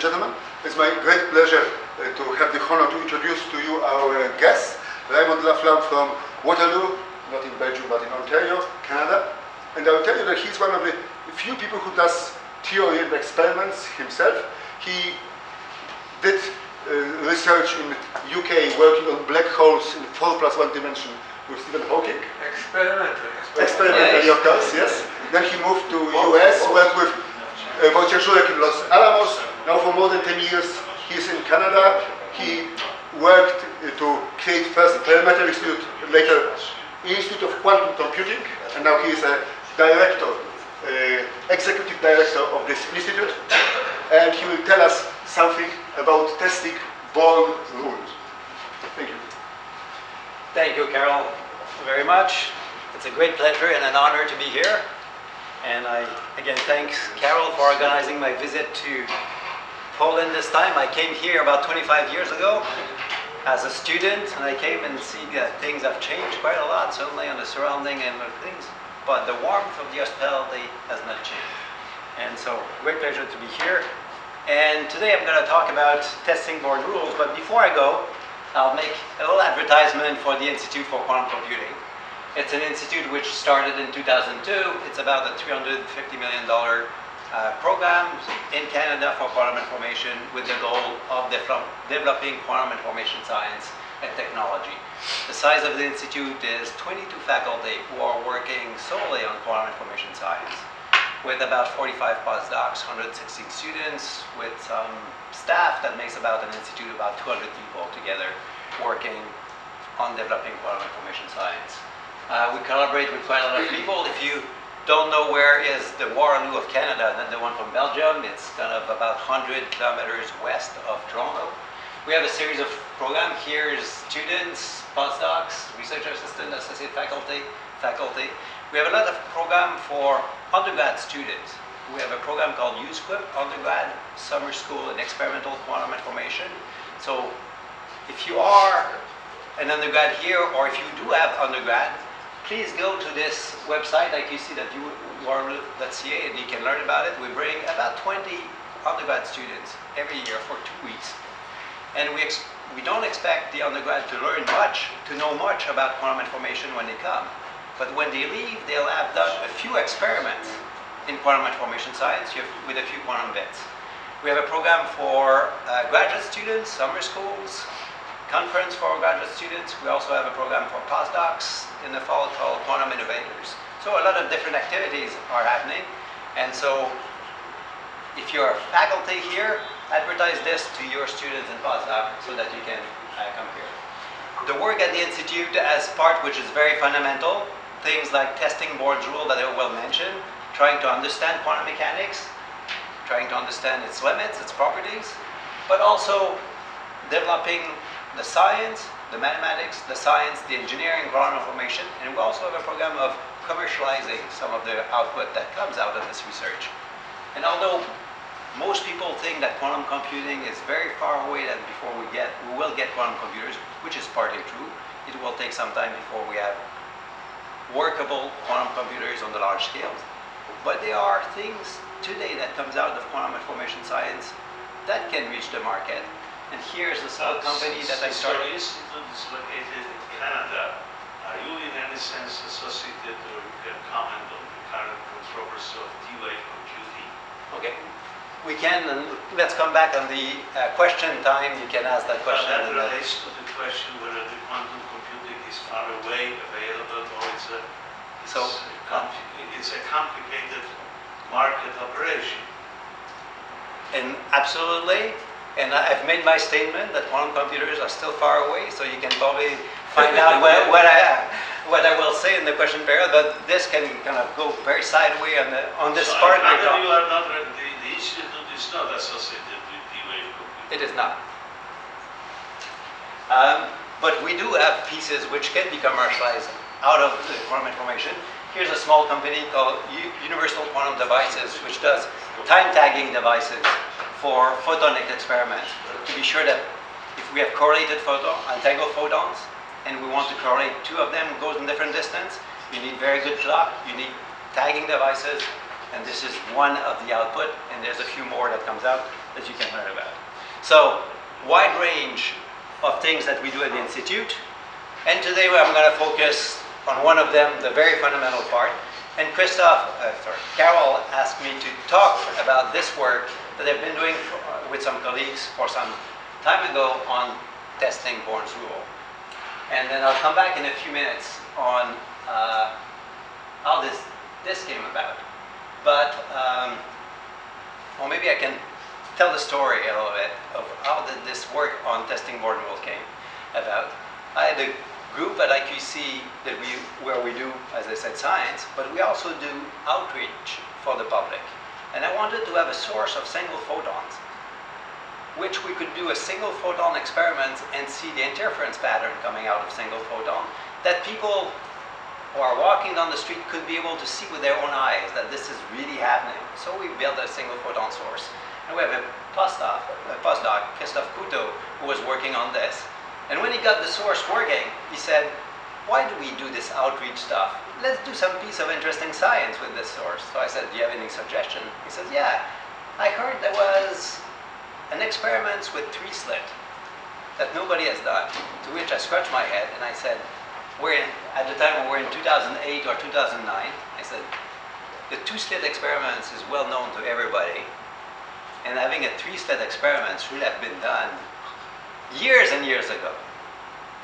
and gentlemen, it's my great pleasure uh, to have the honor to introduce to you our guest, Raymond Laflamme from Waterloo, not in Belgium but in Ontario, Canada. And I will tell you that he's one of the few people who does theory and experiments himself. He did uh, research in UK working on black holes in 4 plus 1 dimension with Stephen Hawking. Experimentally. Experimentally, of course, yes. Then he moved to US, worked with uh, Wojciech Żurek in Los Alamos. Now for more than 10 years he's in Canada. He worked to create first the Perimeter Institute, later Institute of Quantum Computing, and now he is a director, uh, executive director of this institute, and he will tell us something about testing Born rules. Thank you. Thank you, Carol, very much. It's a great pleasure and an honor to be here. And I, again, thanks Carol for organizing my visit to Poland this time. I came here about 25 years ago as a student, and I came and see that things have changed quite a lot, certainly on the surrounding and things, but the warmth of the hospitality has not changed. And so, great pleasure to be here. And today I'm going to talk about testing Born rules, but before I go, I'll make a little advertisement for the Institute for Quantum Computing. It's an institute which started in 2002. It's about a $350 million uh, program in Canada for quantum information with the goal of develop, developing quantum information science and technology. The size of the institute is 22 faculty who are working solely on quantum information science with about 45 postdocs, 116 students, with some staff that makes about an institute about 200 people together working on developing quantum information science. Uh, we collaborate with quite a lot of people. If you don't know where is the Waterloo of Canada, then the one from Belgium, it's kind of about 100 kilometers west of Toronto. We have a series of programs. Here's students, postdocs, research assistant, associate faculty, faculty. We have a lot of program for undergrad students. We have a program called USEQIP, undergrad, summer school in experimental quantum information. So if you are an undergrad here, or if you do have undergrad, please go to this website, like you see that you waterloo.ca, and you can learn about it. We bring about 20 undergrad students every year for two weeks. And we, we don't expect the undergrad to learn much, to know much about quantum information when they come. But when they leave, they'll have done a few experiments in quantum information science with a few quantum bits. We have a program for uh, graduate students, summer schools, conference for graduate students. We also have a program for postdocs in the fall called Quantum Innovators. So a lot of different activities are happening. And so if you're a faculty here, advertise this to your students and postdocs so that you can uh, come here. The work at the Institute as part which is very fundamental things like testing Born's rule that I will mention, trying to understand quantum mechanics, trying to understand its limits, its properties, but also developing the science, the mathematics, the science, the engineering, quantum information, and we also have a program of commercializing some of the output that comes out of this research. And although most people think that quantum computing is very far away that before we get, we will get quantum computers, which is partly true, it will take some time before we have workable quantum computers on the large scales. But there are things today that comes out of quantum information science that can reach the market. And here's the small uh, company that I started. So institute is located in Canada. Are you in any sense associated or you can comment on the current controversy of D-wave computing? Okay. We can, and let's come back on the uh, question time. You can ask that question. But that relates to the question whether the quantum computing is far away, available, or it's a, it's so, it's a complicated market operation. And absolutely, and I've made my statement that quantum computers are still far away, so you can probably find out what, what, I, what I will say in the question period, but this can kind of go very sideways on, the, on this so part. I, you are not, the, the institute is not associated with D-wave computing. It is not. Um, but we do have pieces which can be commercialized out of the quantum information. Here's a small company called U Universal Quantum Devices, which does time tagging devices for photonic experiments to be sure that if we have correlated photon, entangled photons, and we want to correlate two of them goes in different distance, you need very good clock, you need tagging devices, and this is one of the output, and there's a few more that comes out. that you can learn about. So, wide range of things that we do at the Institute. And today I'm going to focus on one of them, the very fundamental part. And Christophe, uh, sorry, Carol asked me to talk about this work that I've been doing for, uh, with some colleagues for some time ago on testing Born's rule. And then I'll come back in a few minutes on uh, how this, this came about. But, um, well, maybe I can tell the story a little bit of how did this work on testing Born rule came about. I had a group at IQC that we, where we do, as I said, science, but we also do outreach for the public. And I wanted to have a source of single photons which we could do a single photon experiment and see the interference pattern coming out of single photon that people who are walking down the street could be able to see with their own eyes that this is really happening. So we built a single photon source. And we have a postdoc, a postdoc Christophe Couteau, who was working on this. And when he got the source working, he said, why do we do this outreach stuff? Let's do some piece of interesting science with this source. So I said, do you have any suggestion? He says, yeah, I heard there was an experiment with three slit that nobody has done. To which I scratched my head and I said, we're in, at the time we were in 2008 or 2009, I said, the two slit experiments is well known to everybody. And having a three slit experiment should have been done years and years ago.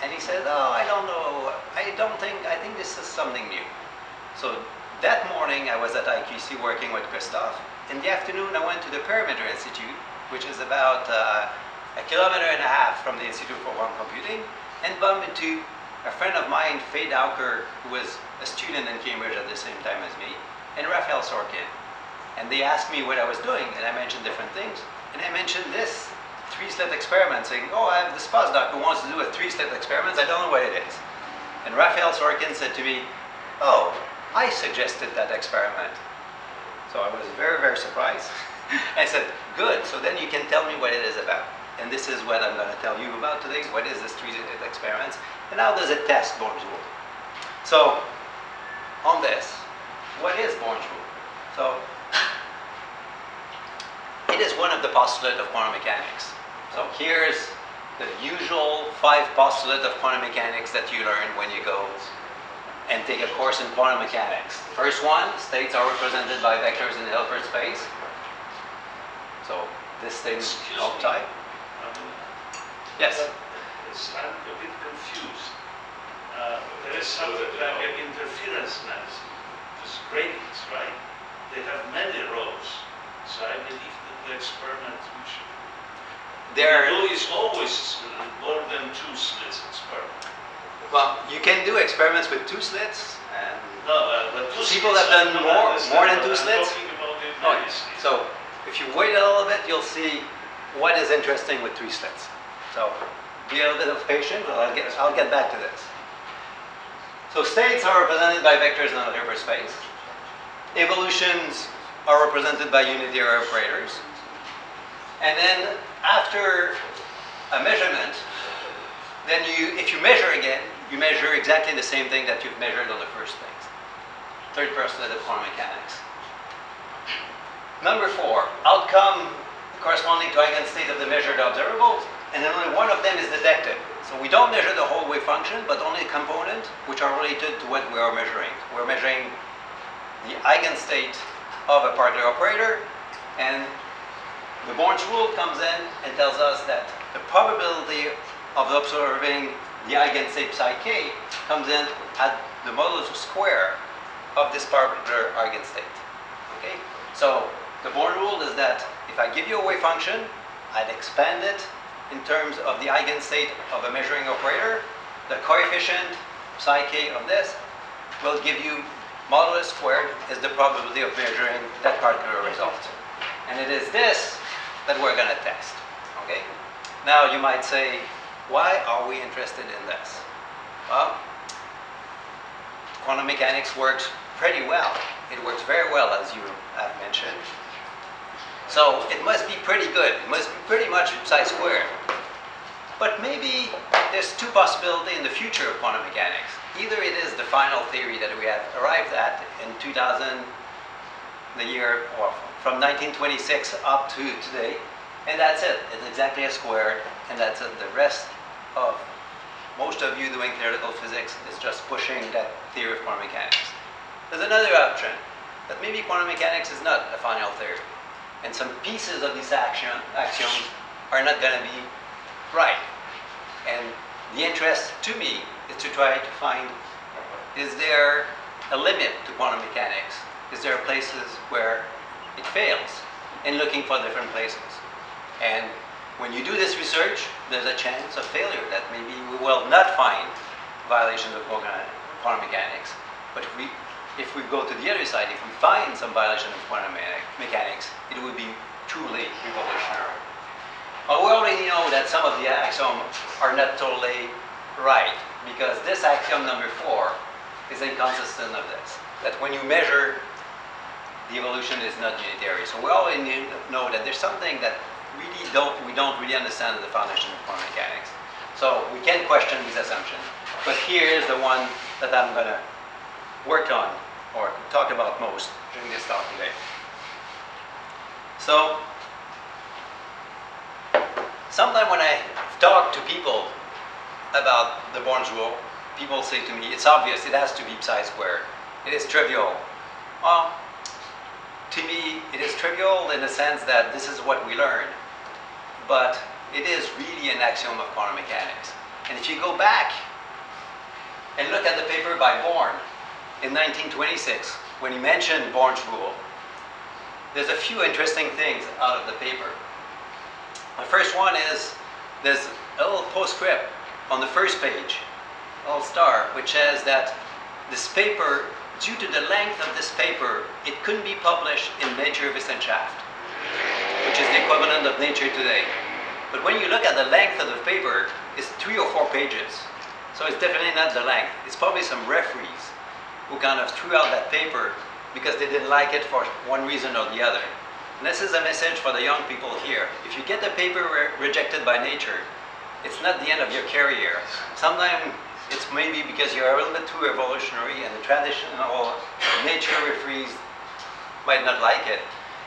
And he said, oh, I don't know, I don't think, I think this is something new. So that morning I was at IQC working with Christophe. In the afternoon I went to the Perimeter Institute which is about uh, a kilometer and a half from the Institute for Quantum Computing, and bumped into a friend of mine, Faye Dowker, who was a student in Cambridge at the same time as me, and Raphael Sorkin. And they asked me what I was doing, and I mentioned different things. And I mentioned this three-slit experiment, saying, oh, I have this postdoc who wants to do a three-slit experiment, I don't know what it is. And Raphael Sorkin said to me, oh, I suggested that experiment. So I was very, very surprised. I said, good, so then you can tell me what it is about. And this is what I'm going to tell you about today. What is this three-slit experiment? And how does it test Born's rule? So, on this, what is Born's rule? So, it is one of the postulates of quantum mechanics. So here's the usual five postulates of quantum mechanics that you learn when you go and take a course in quantum mechanics. First one, states are represented by vectors in the Hilbert space. So this thing Excuse of. Um, Yes. I'm a bit confused. Uh, There is something like an interference analysis, just gratings, right? They have many rows, so I believe the experiment which There, we do is always uh, more than two slits experiment. well, you can do experiments with two slits, and No, uh, but two People slits, have done more- more than two slits? talking about the Oh, so if you wait a little bit, you'll see what is interesting with three slits. So be a little bit of patient, I'll get, I'll get back to this. So states are represented by vectors in the Hilbert space. Evolutions are represented by unitary operators. And then after a measurement, then you, if you measure again, you measure exactly the same thing that you've measured on the first things. Third postulate of quantum mechanics. Number four, outcome corresponding to eigenstate of the measured observables, and then only one of them is detected. So we don't measure the whole wave function, but only a component which are related to what we are measuring. We're measuring the eigenstate of a particular operator, and the Born's rule comes in and tells us that the probability of observing the eigenstate psi k comes in at the modulus square of this particular eigenstate. Okay? So the Born rule is that if I give you a wave function, I'd expand it in terms of the eigenstate of a measuring operator. The coefficient psi k of this will give you modulus squared is the probability of measuring that particular result. And it is this that we're going to test. Okay? Now you might say, why are we interested in this? Well, quantum mechanics works pretty well. It works very well, as you have mentioned. So it must be pretty good. It must be pretty much psi squared. But maybe there's two possibilities in the future of quantum mechanics. Either it is the final theory that we have arrived at in 2000, the year or from 1926 up to today, And that's it. It's exactly a square, and that's it. The rest of most of you doing theoretical physics is just pushing that theory of quantum mechanics. There's another option that maybe quantum mechanics is not a final theory, and some pieces of these axiom, axioms are not going to be right. And the interest to me is to try to find is there a limit to quantum mechanics? Is there places where it fails? in looking for different places. And when you do this research, there's a chance of failure that maybe we will not find violations of quantum mechanics. But if we, if we go to the other side, if we find some violation of quantum mechanics, it would be truly revolutionary. Well, we already know that some of the axioms are not totally right, because this axiom number four is inconsistent of this. That when you measure, the evolution is not unitary. So we all know that there's something that really don't, we don't really understand the foundation of quantum mechanics. So we can question these assumptions. But here is the one that I'm going to work on or talk about most during this talk today. So, sometimes when I talk to people about the Born's rule, people say to me, it's obvious, it has to be psi squared. It is trivial. Well, to me, it is trivial in the sense that this is what we learn, but it is really an axiom of quantum mechanics. And if you go back and look at the paper by Born in 1926, when he mentioned Born's rule, there's a few interesting things out of the paper. The first one is there's a little postscript on the first page, all star, which says that this paper, due to the length of this paper, it couldn't be published in Naturwissenschaft which is the equivalent of Nature Today. But when you look at the length of the paper, it's three or four pages. So it's definitely not the length. It's probably some referees who kind of threw out that paper because they didn't like it for one reason or the other. And this is a message for the young people here. If you get the paper re rejected by nature, it's not the end of your career. Sometimes it's maybe because you're a little bit too evolutionary and the traditional nature referees might not like it.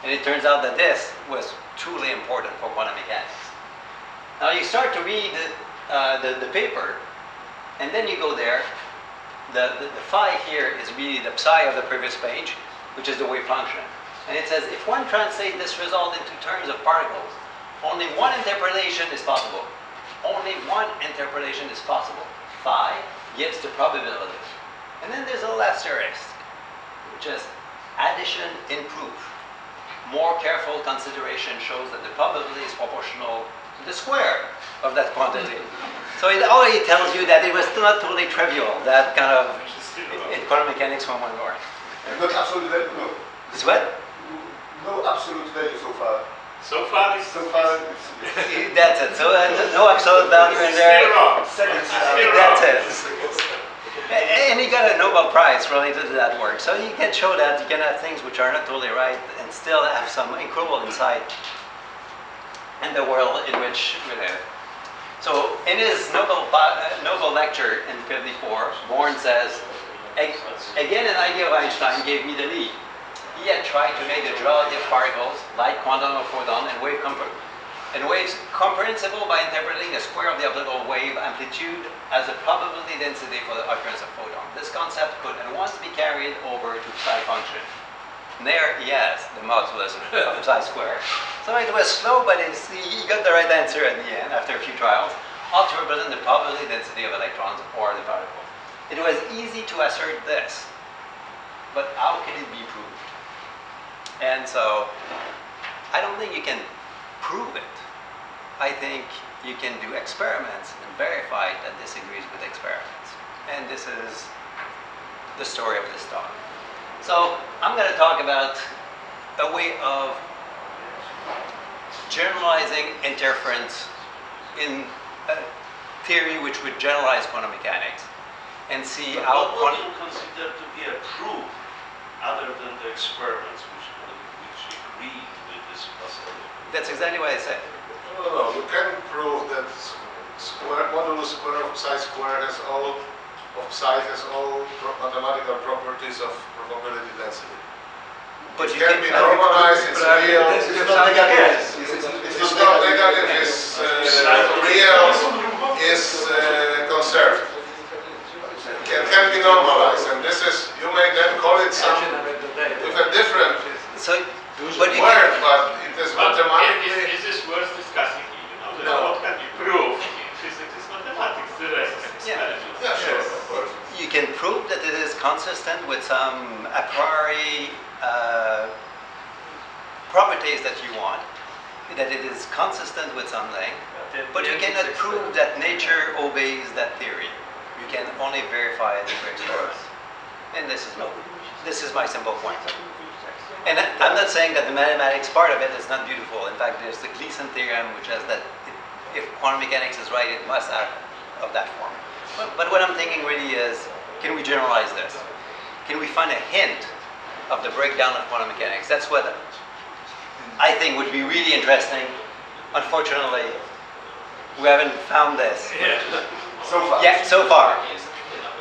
And it turns out that this was truly important for quantum mechanics. Now you start to read uh, the, the paper, and then you go there. The, the, the phi here is really the psi of the previous page, which is the wave function. And it says if one translates this result into terms of particles, only one interpretation is possible. Only one interpretation is possible. Phi gives the probability. And then there's a little asterisk, which is addition in proof more careful consideration shows that the probability is proportional to the square of that quantity. So it already tells you that it was not totally trivial, that kind of in quantum mechanics one one more. Not absolute value, no. It's what? No absolute value so far. So far, it's So far, it's, That's it. So uh, no absolute value in there. zero. Second Zero. That's it. And he got a Nobel Prize related to that work. So you can show that you can have things which are not totally right and still have some incredible insight in the world in which we live. So in his Nobel, uh, Nobel lecture in 54, Born says, again an idea of Einstein gave me the lead. He had tried to make the duality of particles, light, quantum, or photon, and wave and waves comprehensible by interpreting the square of the optical wave amplitude as a probability density for the occurrence of photon. This concept could at once be carried over to psi function. And there he has the modulus of psi squared. So it was slow, but he got the right answer at the end after a few trials, all to represent the probability density of electrons or the particle. It was easy to assert this, but how can it be proved? And so I don't think you can prove it. I think you can do experiments and verify that this agrees with experiments. And this is the story of this talk. So I'm going to talk about a way of generalizing interference in a theory which would generalize quantum mechanics and see But how what would you consider to be a proof other than the experiments which, which agree with this possibility? That's exactly what I said. No, no, you can prove that square, modulus square of psi square has all, of psi has all pro- mathematical properties of probability density. But It you can can- be normalized, it's real. it's not negative. It's, it's, it's not not negative, it's uh, real, is uh, conserved. Can, can be normalized, and this is, you may then call it some, with a different So, but word, can, but it is But is, is this worth discussing? You know, No. what can be proved in physics is mathematics, the rest is Yeah. experiments. Yeah, sure, of course. you can prove that it is consistent with some a priori uh, properties that you want, that it is consistent with something, but you cannot prove that nature obeys that theory. You can only verify it through experiment. And this is my, this is my simple point. And I'm not saying that the mathematics part of it is not beautiful. In fact, there's the Gleason theorem, which says that it- if quantum mechanics is right, it must act of that form. But, but what I'm thinking really is, can we generalize this? Can we find a hint of the breakdown of quantum mechanics? That's what I think would be really interesting. Unfortunately, we haven't found this. Yeah. So far. Yeah, so far.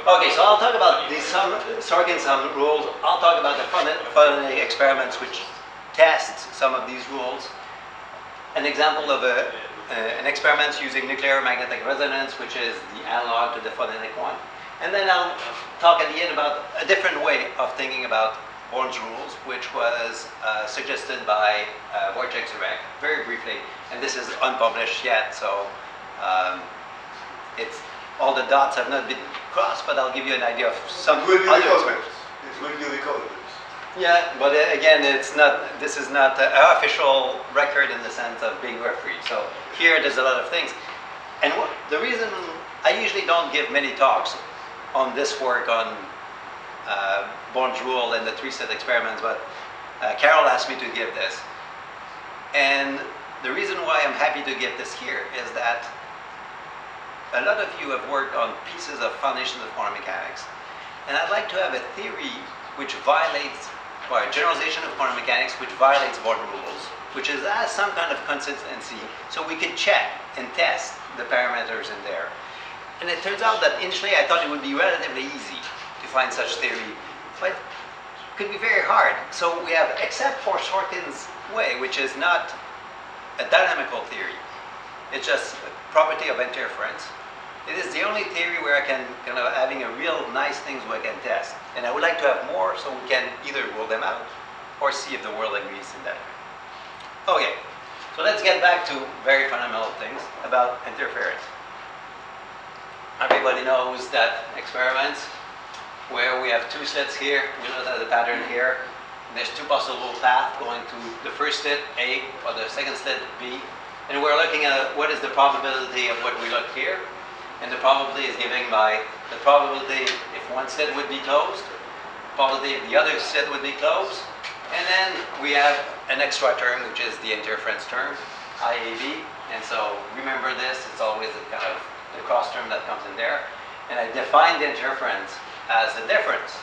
Okay, so I'll talk about the sum, Sorkin sum rules. I'll talk about the funding experiments which test some of these rules. An example of a, uh, an experiment using nuclear magnetic resonance, which is the analog to the photonic one. And then I'll talk at the end about a different way of thinking about Born's rules, which was uh, suggested by uh, Wojciech Zurek, very briefly. And this is unpublished yet, so um, it's all the dots have not been but I'll give you an idea of some It will be other experiments. It will be recorded. Yeah, but uh, again, it's not. This is not an official record in the sense of being refereed. So here, there's a lot of things, and what, the reason I usually don't give many talks on this work on uh, Born's rule and the three slit experiments, but uh, Carol asked me to give this, and the reason why I'm happy to give this here is that a lot of you have worked on pieces of foundations of quantum mechanics, and I'd like to have a theory which violates, or a generalization of quantum mechanics which violates Born rules, which is has some kind of consistency, so we can check and test the parameters in there. And it turns out that initially I thought it would be relatively easy to find such theory, but it could be very hard. So we have, except for Sorkin's way, which is not a dynamical theory, it's just a property of interference. It is the only theory where I can kind of having a real nice things we can test. And I would like to have more so we can either rule them out or see if the world agrees in that. Okay, so let's get back to very fundamental things about interference. Everybody knows that experiments where we have two slits here, we know that the pattern here, there's two possible paths going to the first slit A or the second slit B, and we're looking at what is the probability of what we look here, and the probability is given by the probability if one slit would be closed, probability if the other slit would be closed, and then we have an extra term which is the interference term, IAB, and so remember this, it's always a kind of the cross term that comes in there, and I define the interference as the difference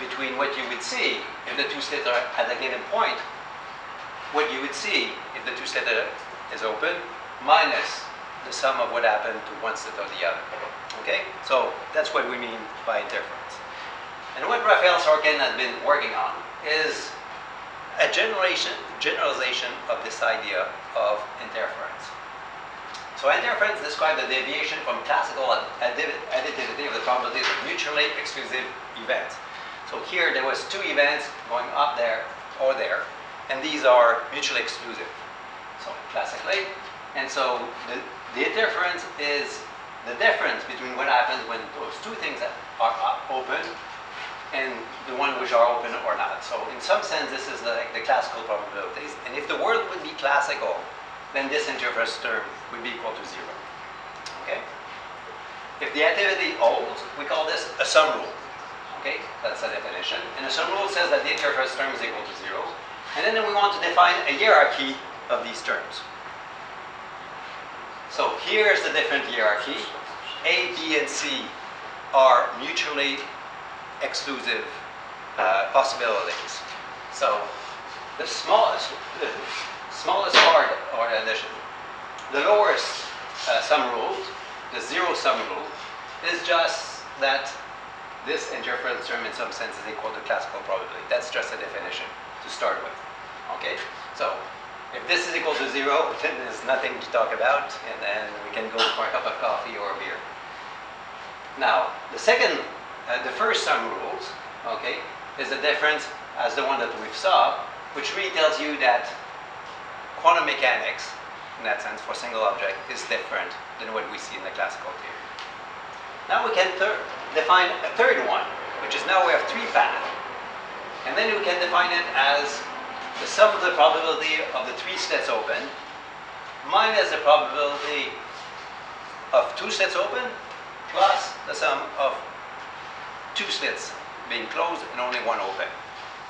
between what you would see if the two slits are at a given point, what you would see if the two slit are- is open, minus the sum of what happened to one slit or the other. Okay? So that's what we mean by interference. And what Raphael Sorkin has been working on is a generation, generalization of this idea of interference. So interference describes the deviation from classical addi- additivity of the probabilities of mutually exclusive events. So here there was two events going up there or there, and these are mutually exclusive. So classically, and so the, the difference is the difference between what happens when those two things are open and the one which are open or not. So in some sense, this is like the classical probabilities. And if the world would be classical, then this interference term would be equal to zero. Okay? If the activity holds, we call this a sum rule. Okay? That's the definition. And a sum rule says that the interference term is equal to zero. And then we want to define a hierarchy of these terms. So here's the different hierarchy. A, B, and C are mutually exclusive uh, possibilities. So the smallest, the smallest part, or the, the lowest uh, sum rule, the zero sum rule, is just that this interference term in some sense is equal to classical probability. That's just a definition to start with. Okay? So If this is equal to zero, then there's nothing to talk about, and then we can go for a cup of coffee or a beer. Now, the second, uh, the first sum rules, okay, is the difference as the one that we've saw, which really tells you that quantum mechanics, in that sense, for single object, is different than what we see in the classical theory. Now we can define a third one, which is now we have three paths. And then we can define it as the sum of the probability of the three slits open minus the probability of two slits open plus the sum of two slits being closed and only one open.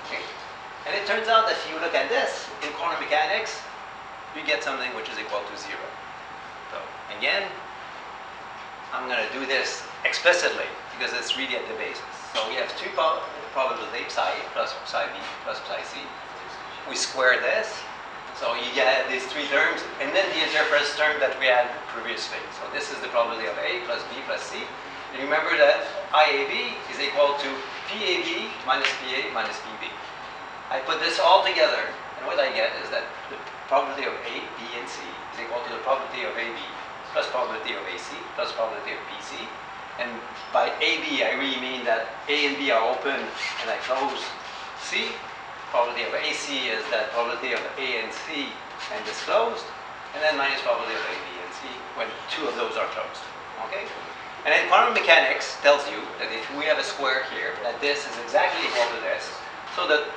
Okay? And it turns out that if you look at this in quantum mechanics, you get something which is equal to zero. So again, I'm going to do this explicitly because it's really at the basis. So we have two prob- probability, psi A plus psi B plus psi C. We square this, so you get these three terms, and then the interference term that we had previously. So this is the probability of A plus B plus C. And remember that IAB is equal to PAB minus PA minus PB. I put this all together, and what I get is that the probability of A, B, and C is equal to the probability of AB plus probability of AC plus probability of BC. And by AB, I really mean that A and B are open and I close C. Probability of AC is that probability of A and C and is closed. And then minus probability of A, B, and C when two of those are closed. Okay? And then quantum mechanics tells you that if we have a square here, that this is exactly equal to this. So the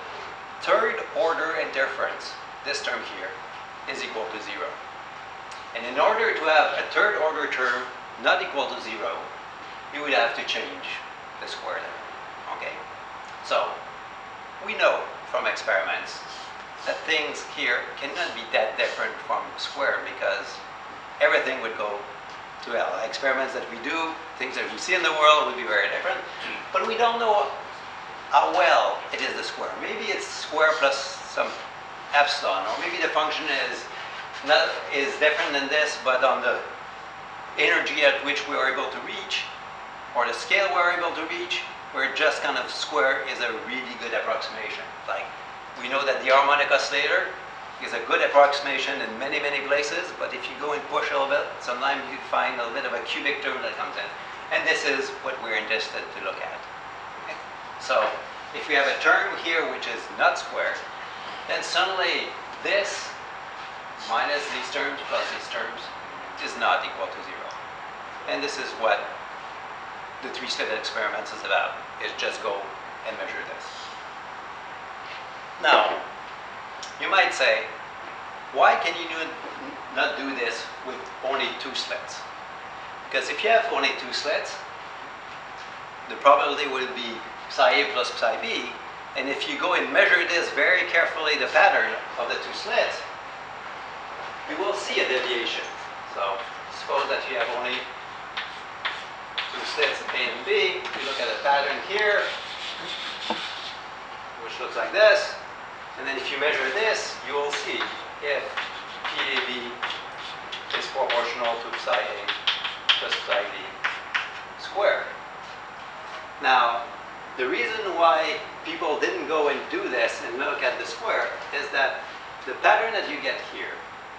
third order interference, this term here, is equal to zero. And in order to have a third order term not equal to zero, you would have to change the square there. Okay? So, we know from experiments that things here cannot be that different from square because everything would go to hell. Experiments that we do, things that we see in the world would be very different. Hmm. But we don't know how well it is the square. Maybe it's square plus some epsilon, or maybe the function is not, is different than this, but on the energy at which we are able to reach, or the scale we're able to reach, where just kind of square is a really good approximation. Like, we know that the harmonic oscillator is a good approximation in many, many places, but if you go and push a little bit, sometimes you find a little bit of a cubic term that comes in. And this is what we're interested to look at. Okay? So, if we have a term here which is not square, then suddenly this minus these terms plus these terms is not equal to zero. And this is what the three-slit experiments is about, is just go and measure this. Now, you might say, why can you not do this with only two slits? Because if you have only two slits, the probability will be psi A plus psi B, and if you go and measure this very carefully, the pattern of the two slits, you will see a deviation. So suppose that you have only two slits A and B. You look at a pattern here, which looks like this. And then if you measure this, you will see if PAB is proportional to psi A plus psi B squared. Now, the reason why people didn't go and do this and look at the square is that the pattern that you get here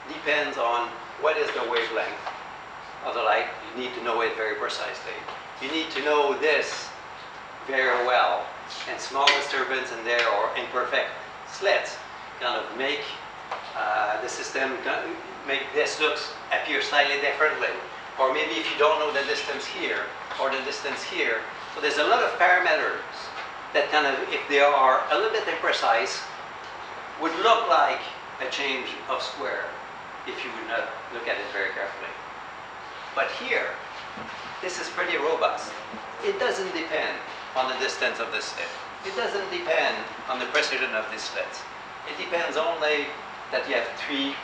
depends on what is the wavelength of the light. You need to know it very precisely. You need to know this very well. And small disturbance in there or imperfect slits kind of make uh, the system make this looks appear slightly differently. Or maybe if you don't know the distance here or the distance here. So there's a lot of parameters that kind of, if they are a little bit imprecise, would look like a change of square if you would not look at it very carefully. But here, this is pretty robust. It doesn't depend on the distance of the slit. It doesn't depend on the precision of the slits. It depends only that you have three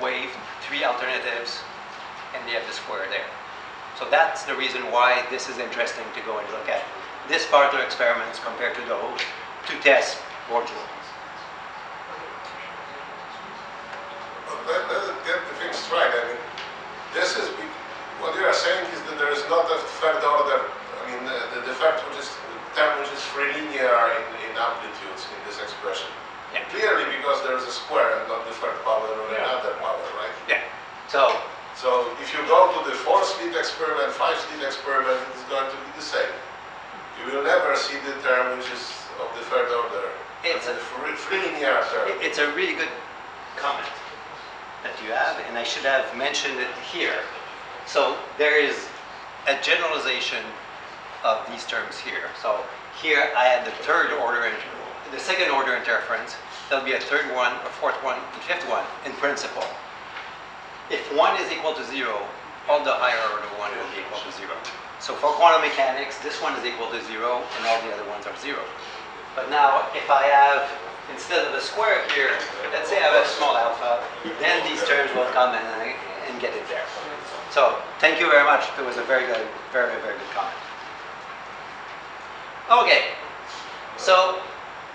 wave, three alternatives, and you have the square there. So that's the reason why this is interesting to go and look at this part of experiments compared to the whole two test module. Let, us get the things straight. I mean, this is what you are saying is that there is not a third order. I mean, the, the defect which is the term which is free linear in, in amplitudes in this expression. Yeah. Clearly, because there is a square and not the third power of So, So if you go to the four slit experiment, five slit experiment, it's going to be the same. You will never see the term which is of the third order. It's a- free, free linear term. it's a really good comment that you have, and I should have mentioned it here. So there is a generalization of these terms here. So here I had the third order, the second order interference. There'll be a third one, a fourth one, and fifth one in principle. If one is equal to zero, all the higher order one will be equal to zero. So for quantum mechanics, this one is equal to zero, and all the other ones are zero. But now, if I have, instead of a square here, let's say I have a small alpha, then these terms will come and, and get it there. So, thank you very much. It was a very good, very, very good comment. Okay, so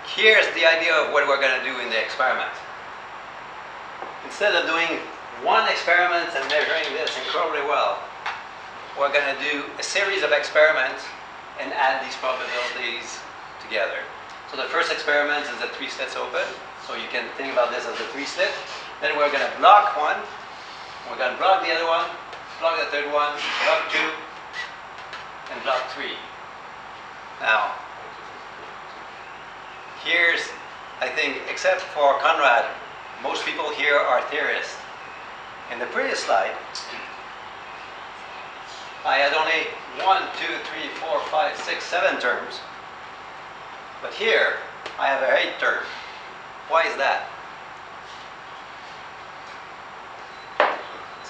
here's the idea of what we're going to do in the experiment. Instead of doing one experiment and measuring this incredibly well, we're going to do a series of experiments and add these probabilities together. So the first experiment is the three slits open. So you can think about this as a three slit. Then we're going to block one. We're going to block the other one, block the third one, block two, and block three. Now, here's, I think, except for Conrad, most people here are theorists. In the previous slide, I had only one, two, three, four, five, six, seven terms. But here, I have an eight term. Why is that?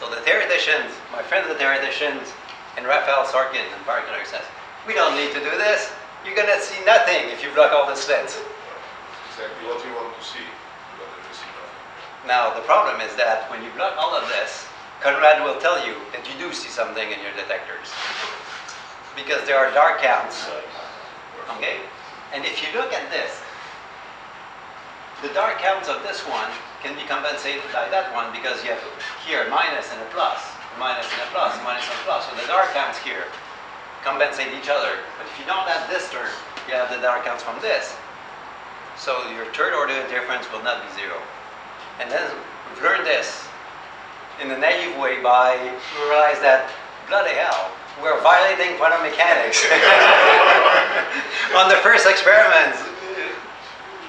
So the theoreticians, my friends the theoreticians, and Raphael Sorkin and Dowker says, we don't need to do this. You're gonna see nothing if you block all the slits. Exactly what you want to see. But there is nothing. Now, the problem is that when you block all of this, Conrad will tell you that you do see something in your detectors. Because there are dark counts. Okay? And if you look at this, the dark counts of this one can be compensated by that one because you have here a minus and a plus, a minus and a plus, a minus and a plus. So the dark counts here compensate each other. But if you don't have this term, you have the dark counts from this. So your third order difference will not be zero. And then we've learned this in a naive way by realize that bloody hell, we're violating quantum mechanics on the first experiments.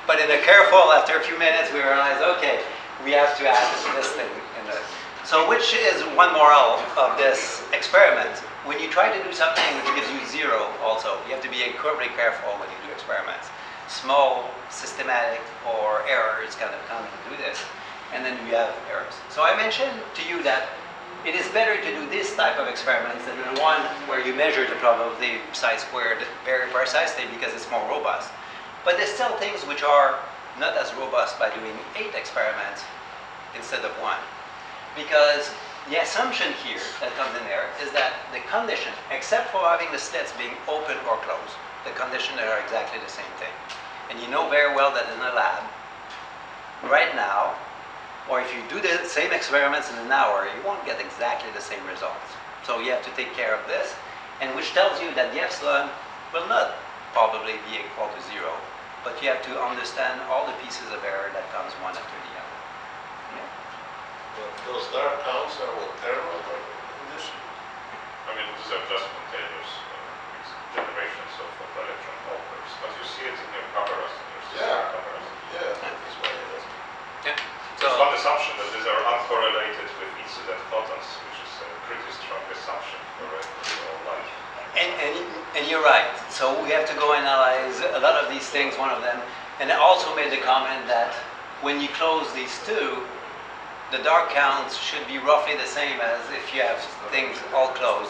But in a careful, after a few minutes, we realize, okay, we have to add this thing in the. So, which is one moral of this experiment? When you try to do something which gives you zero, also, you have to be incredibly careful when you do experiments. Small, systematic, or errors kind of come and do this, and then you have errors. So, I mentioned to you that it is better to do this type of experiments than the one where you measure the probability psi squared very precisely because it's more robust. But there's still things which are not as robust by doing eight experiments instead of one. Because the assumption here that comes in there is that the condition, except for having the slits being open or closed, the conditions are exactly the same thing. And you know very well that in a lab, right now, or if you do the same experiments in an hour, you won't get exactly the same results. So you have to take care of this, and which tells you that the epsilon will not probably be equal to zero, but you have to understand all the pieces of error that comes one after the other. But those dark counts are what, thermal condition? I mean, these are just spontaneous uh, generations of, of electron pulsars, but you see it in your cameras, in your CCD Yeah. cameras. Yeah, that's why it is. Yeah. There's one assumption that these are uncorrelated with incident photons, which is a pretty strong assumption for uh, for all life. And, and, and you're right. So we have to go analyze a lot of these things, one of them. And I also made the comment that when you close these two, the dark counts should be roughly the same as if you have things all closed.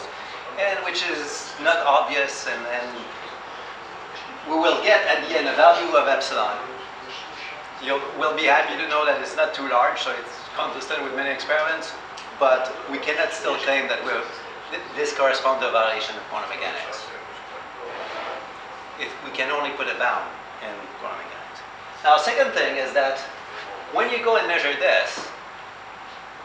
And which is not obvious, and then we will get at the end a value of epsilon. You'll, we'll be happy to know that it's not too large, so it's consistent with many experiments, but we cannot still claim that we're, th- this corresponds to a violation of quantum mechanics. If we can only put a bound in quantum mechanics. Now, second thing is that when you go and measure this,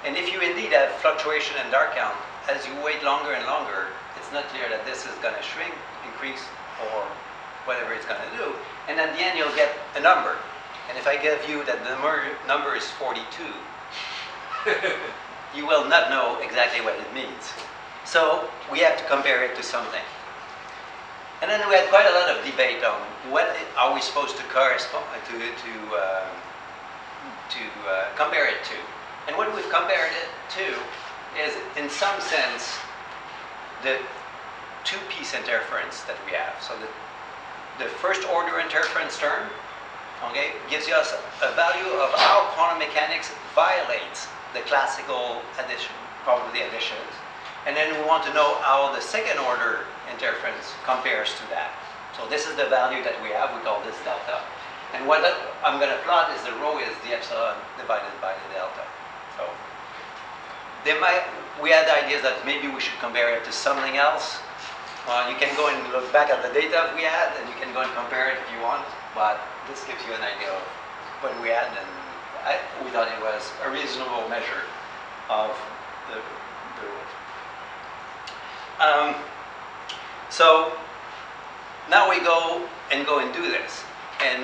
and if you indeed have fluctuation in dark count, as you wait longer and longer, it's not clear that this is going to shrink, increase, or whatever it's going to do. And at the end, you'll get a number. And if I give you that the number, number is 42, you will not know exactly what it means. So we have to compare it to something. And then we had quite a lot of debate on what are we supposed to correspond to to uh, to uh, compare it to. And what we've compared it to is, in some sense, the two-piece interference that we have. So the the first order interference term, okay, gives us a value of how quantum mechanics violates the classical addition, probability additions. And then we want to know how the second order interference compares to that. So this is the value that we have, we call this delta. And what I'm going to plot is the rho is the epsilon divided by the delta. So might, we had ideas that maybe we should compare it to something else. Uh, you can go and look back at the data we had, and you can go and compare it if you want. But this gives you an idea of what we had, and I, we thought it was a reasonable measure of the, the. Um, so now we go and go and do this. And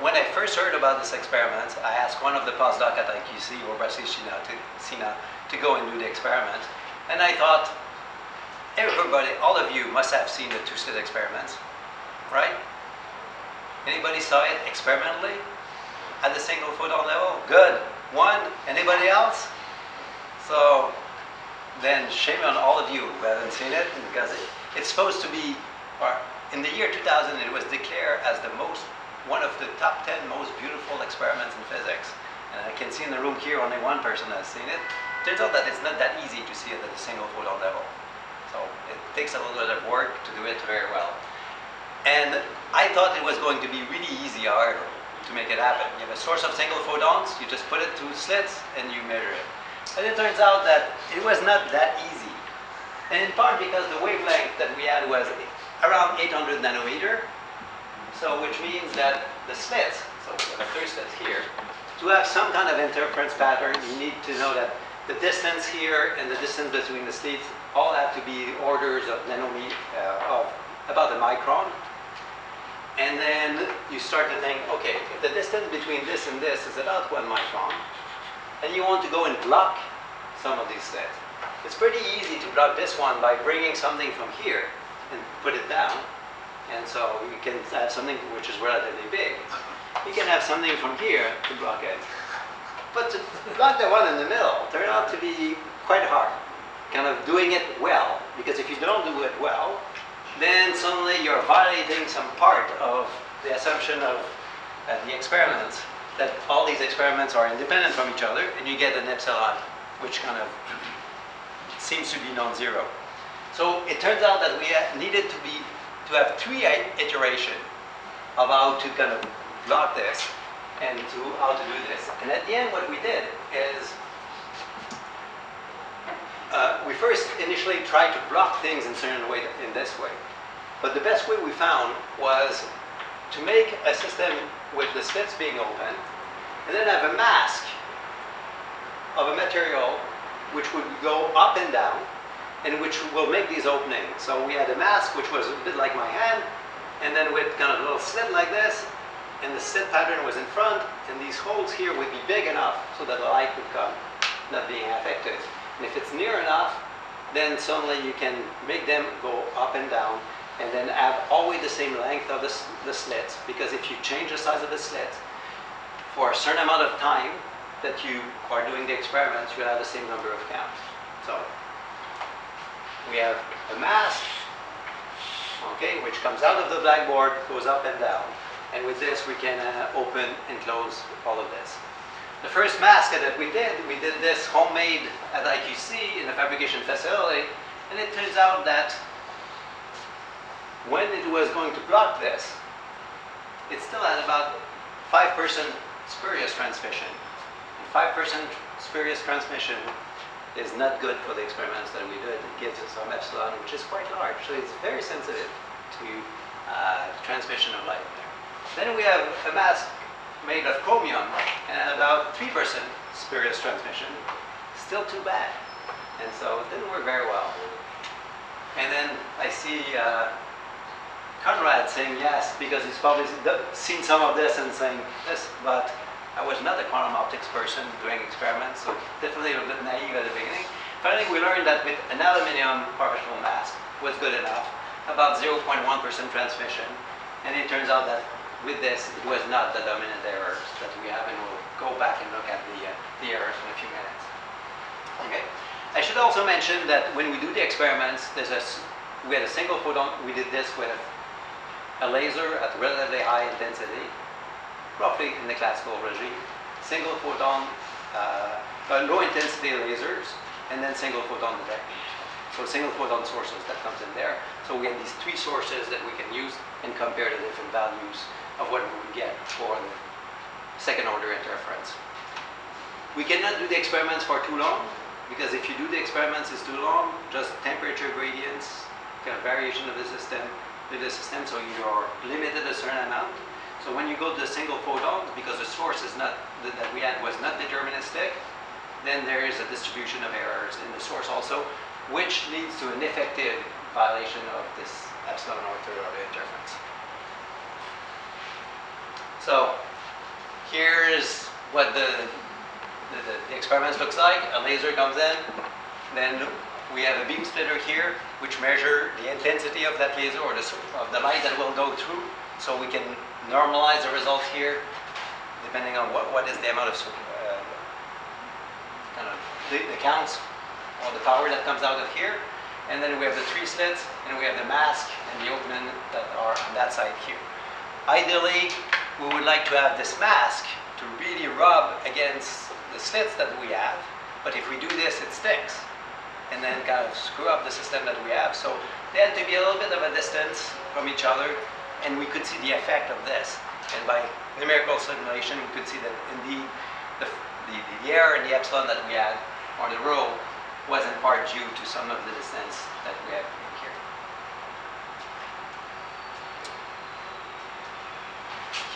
when I first heard about this experiment, I asked one of the postdoc at IQC, or Sinha, to, Sinha, to go and do the experiment. And I thought, everybody, all of you must have seen the two-slit experiments, right? Anybody saw it experimentally at the single photon level? Good. One. Anybody else? So then shame on all of you who haven't seen it because it, it's supposed to be, or in the year 2000, it was declared as the most, one of the top 10 most beautiful experiments in physics. And I can see in the room here only one person has seen it. Turns out that it's not that easy to see it at the single photon level. So it takes a little bit of work to do it very well. And I thought it was going to be really easy, however, to make it happen. You have a source of single photons, you just put it through slits, and you measure it. And it turns out that it was not that easy. And in part because the wavelength that we had was around 800 nanometer, so which means that the slits, so the first slits here, to have some kind of interference pattern, you need to know that the distance here and the distance between the slits all have to be orders of nanometer, uh, of about a micron. And then you start to think, okay, if the distance between this and this is about one micron, and you want to go and block some of these slits. It's pretty easy to block this one by bringing something from here and put it down. And so you can have something which is relatively big. You can have something from here to block it. But to block the one in the middle turned out to be quite hard. Kind of doing it well, because if you don't do it well, then suddenly you're violating some part of the assumption of uh, the experiments that all these experiments are independent from each other, and you get an epsilon, which kind of seems to be non-zero. So it turns out that we needed to be to have three iteration of how to kind of block this and to how to do this. And at the end, what we did is uh, we first initially tried to block things in certain way in this way, but the best way we found was to make a system with the slits being open, and then have a mask of a material which would go up and down, and which will make these openings. So we had a mask which was a bit like my hand, and then with kind of a little slit like this, and the slit pattern was in front, and these holes here would be big enough so that the light would come, not being affected. And if it's near enough, then suddenly you can make them go up and down, and then have always the same length of the, the slits. Because if you change the size of the slit for a certain amount of time that you are doing the experiments, you'll have the same number of counts. So we have a mask, okay, which comes out of the blackboard, goes up and down. And with this, we can uh, open and close all of this. The first mask that we did, we did this homemade at IQC in the fabrication facility, and it turns out that when it was going to block this, it still had about 5% spurious transmission. And 5% spurious transmission is not good for the experiments that we did. It gives us some epsilon, which is quite large. So it's very sensitive to uh, transmission of light there. Then we have a mask made of chromium and about 3% spurious transmission. Still too bad. And so it didn't work very well. And then I see uh, Conrad saying yes because he's probably seen some of this and saying yes, but I was not a quantum optics person doing experiments, so definitely a bit naive at the beginning. Finally, we learned that with an aluminum professional mask was good enough, about 0.1% transmission, and it turns out that with this, it was not the dominant errors that we have, and we'll go back and look at the, uh, the errors in a few minutes. Okay. I should also mention that when we do the experiments, there's a, we had a single photon, we did this with a laser at relatively high intensity, roughly in the classical regime, single photon, uh, uh, low intensity lasers, and then single photon detection. So single photon sources that comes in there. So we have these three sources that we can use and compare the different values of what we would get for the second order interference. We cannot do the experiments for too long because if you do the experiments it's too long, just temperature gradients, kind of variation of the system, with the system, so you're limited a certain amount. So when you go to the single photons, because the source is not that we had was not deterministic, then there is a distribution of errors in the source also, which leads to an effective violation of this epsilon or third order interference. So here's what the, the, the looks like. A laser comes in, then we have a beam splitter here, which measure the intensity of that laser or the, of the light that will go through. So we can normalize the result here, depending on what, what is the amount of uh, kind of the, the counts or the power that comes out of here. And then we have the three slits, and we have the mask and the opening that are on that side here. Ideally, we would like to have this mask to really rub against the slits that we have, but if we do this, it sticks. And then kind of screw up the system that we have. So they had to be a little bit of a distance from each other, and we could see the effect of this. And by numerical simulation, we could see that indeed the, the, the error in the epsilon that we had, or the rho, was in part due to some of the distance that we have in here.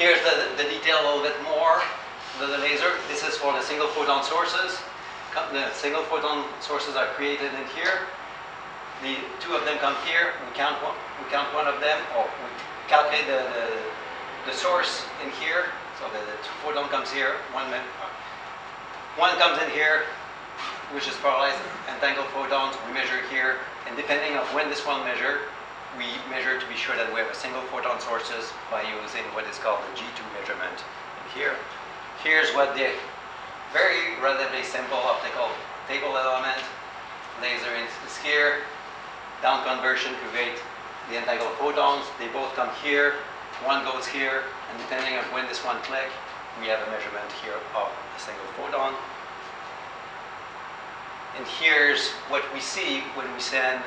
Here's the, the detail a little bit more. The, the laser, this is for the single photon sources. The single photon sources are created in here. The two of them come here. We count one, we count one of them, or we calculate the, the, the source in here. So the, the photon comes here, one, one comes in here, which is polarized entangled photons. We measure here, and depending on when this one measure, we measure to be sure that we have a single photon sources by using what is called the G2 measurement in here. Here's what the very relatively simple optical table element, laser is here, down conversion create the entangled photons. They both come here, one goes here, and depending on when this one click, we have a measurement here of a single photon. And here's what we see when we send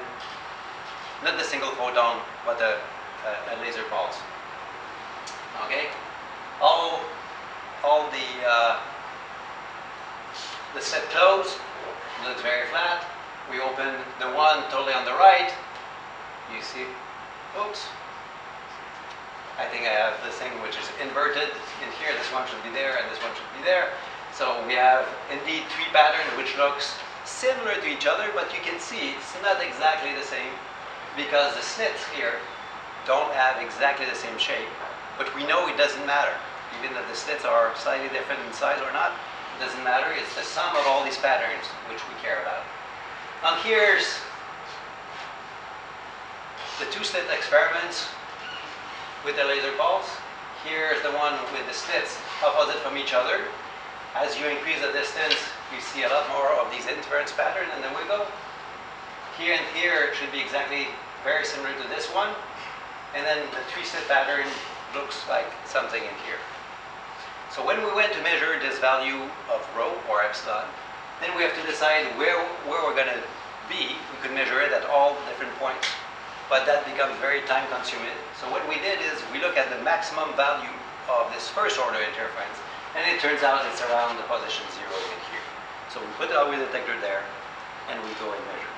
not the single photon, but a, a, a laser pulse. Okay, all all the uh, the set close looks very flat. We open the one totally on the right. You see, oops. I think I have this thing which is inverted in here. This one should be there, and this one should be there. So we have indeed three patterns which looks similar to each other, but you can see it's not exactly the same because the slits here don't have exactly the same shape. But we know it doesn't matter. Even if the slits are slightly different in size or not, it doesn't matter. It's the sum of all these patterns which we care about. Now here's the two slit experiments with the laser pulse. Here's the one with the slits opposite from each other. As you increase the distance, you see a lot more of these interference pattern and the wiggle. Here and here should be exactly very similar to this one. And then the three-slit pattern looks like something in here. So when we went to measure this value of rho or epsilon, then we have to decide where, where we're going to be. We could measure it at all different points, but that becomes very time consuming. So what we did is we look at the maximum value of this first order interference, and it turns out it's around the position zero in here. So we put the always detector there, and we go and measure.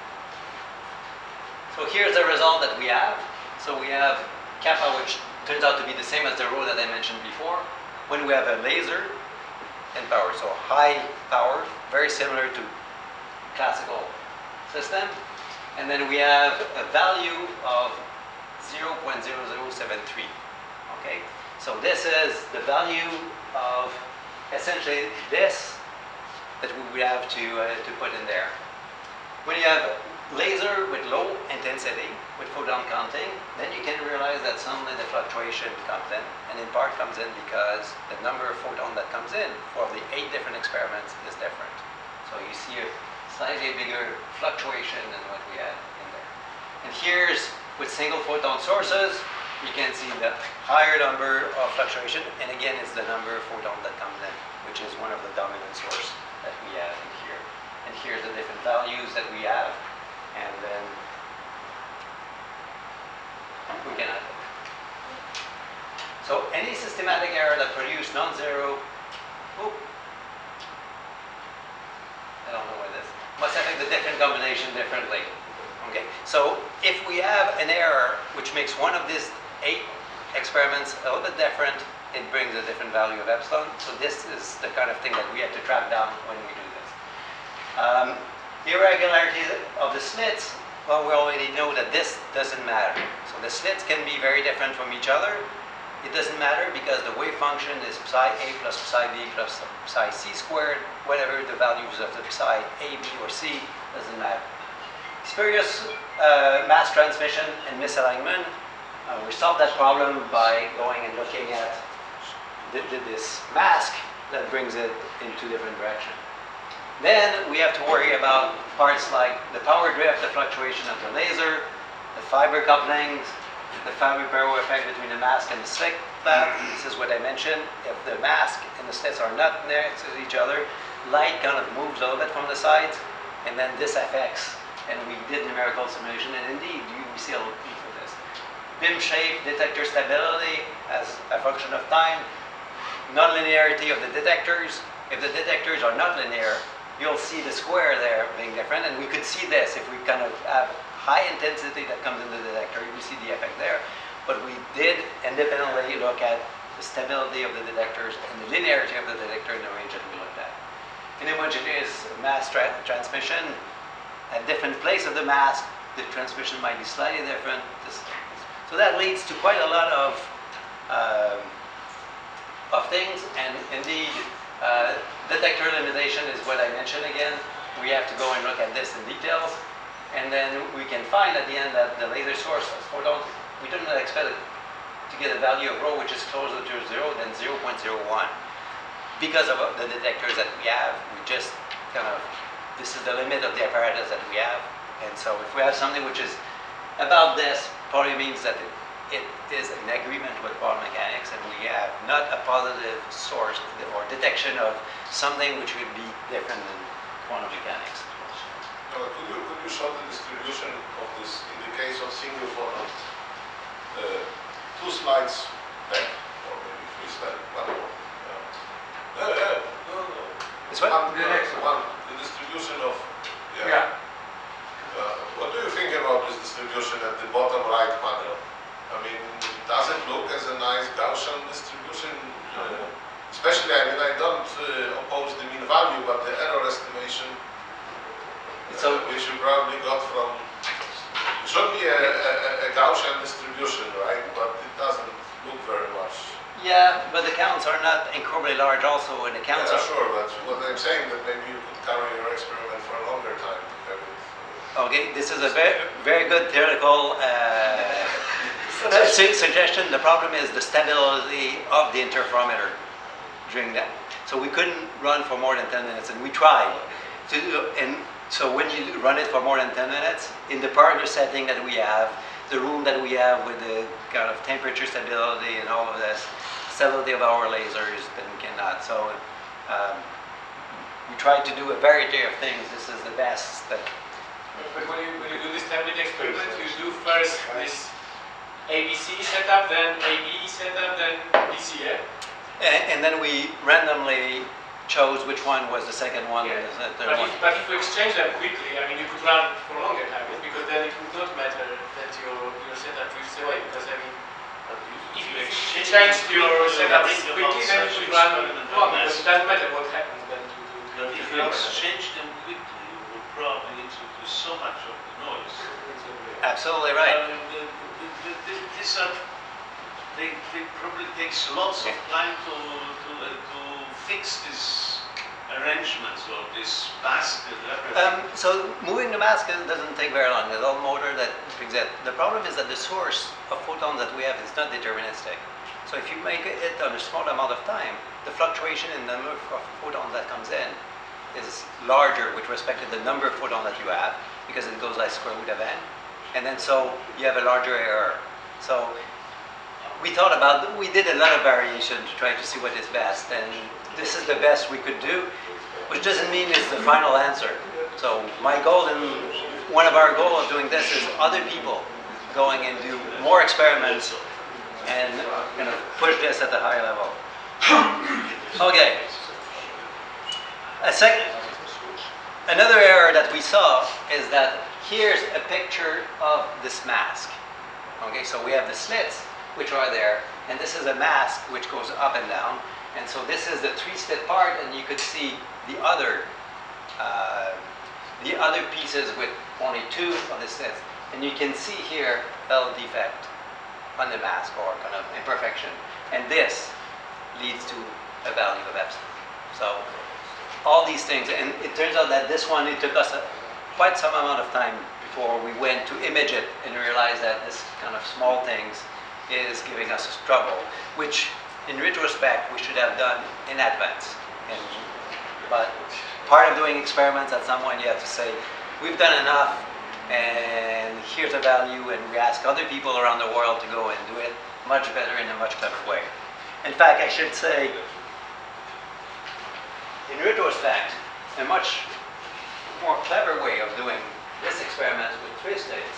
So here's the result that we have. So we have kappa, which turns out to be the same as the rho that I mentioned before. When we have a laser and power, so high power, very similar to classical system. And then we have a value of 0.0073. Okay, so this is the value of essentially this that we would have to, uh, to put in there. When you have laser with low intensity, with photon counting, then you can realize that suddenly the fluctuation comes in, and in part comes in because the number of photon that comes in for the eight different experiments is different. So you see a slightly bigger fluctuation than what we had in there. And here's with single photon sources, you can see the higher number of fluctuation, and again, it's the number of photon that comes in, which is one of the dominant source that we have in here. And here's the different values that we have, and then we can add it. So any systematic error that produce non-zero, oh, I don't know what this, must affect the different combination differently. Okay, so if we have an error which makes one of these eight experiments a little bit different, it brings a different value of epsilon. So this is the kind of thing that we have to track down when we do this. Um, irregularity of the slits, well, we already know that this doesn't matter. So the slits can be very different from each other. It doesn't matter because the wave function is psi a plus psi b plus psi c squared. Whatever the values of the psi a, b, or c doesn't matter. Spurious uh, mass transmission and misalignment. Uh, we solved that problem by going and looking at th th this mask that brings it in two different directions. Then we have to worry about parts like the power drift, the fluctuation of the laser, the fiber couplings, the Fabry-Perot effect between the mask and the slit. This is what I mentioned. If the mask and the slits are not next to each other, light kind of moves a little bit from the sides, and then this affects. And we did numerical simulation, and indeed, you we see a little piece of this. Beam shape, detector stability as a function of time, nonlinearity of the detectors. If the detectors are not linear, you'll see the square there being different, and we could see this if we kind of have high intensity that comes in the detector, you see the effect there. But we did independently look at the stability of the detectors and the linearity of the detector in the range that we looked at. In homogeneous mass tra transmission, at different place of the mass, the transmission might be slightly different. So that leads to quite a lot of um, of things, and indeed, uh, detector limitation is what I mentioned again. We have to go and look at this in details, and then we can find at the end that the laser source of photons, we do not expect to get a value of rho which is closer to zero than 0.01. Because of uh, the detectors that we have, we just kind of, this is the limit of the apparatus that we have. And so if we have something which is about this, probably means that it it is an agreement with quantum mechanics and we have not a positive source or detection of something which would be different than quantum mechanics. Uh, could, you, could you show the distribution of this in the case of single photon? Uh, two slides back, or maybe three slides, one more. Yeah. Uh, uh, no, no. This one? Um, The next one. The distribution of, yeah. Yeah. Uh, what do you think about this distribution at the bottom right panel? I mean, does it look as a nice Gaussian distribution? Uh, especially, I mean, I don't uh, oppose the mean value, but the error estimation, So- which you probably got from, it should be a, a, a Gaussian distribution, right? But it doesn't look very much. Yeah, but the counts are not incredibly large also, and the counts Yeah, are... sure, but what I'm saying that maybe you could carry your experiment for a longer time to have it. Okay, this is a very, very good theoretical uh, su- suggestion. The problem is the stability of the interferometer during that. So we couldn't run for more than 10 minutes, and we tried. To, do- and so when you run it for more than 10 minutes, in the parameter setting that we have, the room that we have with the kind of temperature stability and all of this, stability of our lasers, then we cannot. So um, we tried to do a variety of things. This is the best that But when you, when you do this stability experiment, you do first this ABC setup, then ABE setup, then DC, yeah? And, and then we randomly chose which one was the second one and the third But one. if, but if you exchange them quickly, I mean, you could run for a longer time, because then it would not matter that your, your setup drifts away, because I mean, if you, if you your setup quickly, then you could run long, because it doesn't matter what happens then to, to, to But if you exchange them quickly, you will probably introduce so much of the noise. Absolutely right. I mean, the- the- the- the- These are, they, they probably takes lots of time to, to, uh, to fix this arrangements of this basket? Um, so moving the mask doesn't take very long. There's a motor that brings it. The problem is that the source of photons that we have is not deterministic. So if you make it on a small amount of time, the fluctuation in the number of photons that comes in is larger with respect to the number of photons that you have because it goes like square root of n. And then so you have a larger error. So we thought about, we did a lot of variation to try to see what is best. And this is the best we could do, which doesn't mean it's the final answer. So my goal and one of our goal of doing this is other people going and do more experiments and push this at the high level. okay. A second, another error that we saw is that here's a picture of this mask. Okay, so we have the slits which are there, and this is a mask which goes up and down. And so this is the three-slit part, and you could see the other uh, the other pieces with only two of the slits. And you can see here L defect on the mask or kind of imperfection. And this leads to a value of epsilon. So all these things, and it turns out that this one, it took us a, quite some amount of time before we went to image it and realize that this kind of small things is giving us trouble, which in retrospect we should have done in advance. And, but part of doing experiments at some point you have to say, we've done enough and here's a value and we ask other people around the world to go and do it much better in a much clever way. In fact, I should say, in retrospect, a much more clever way of doing this experiment with three states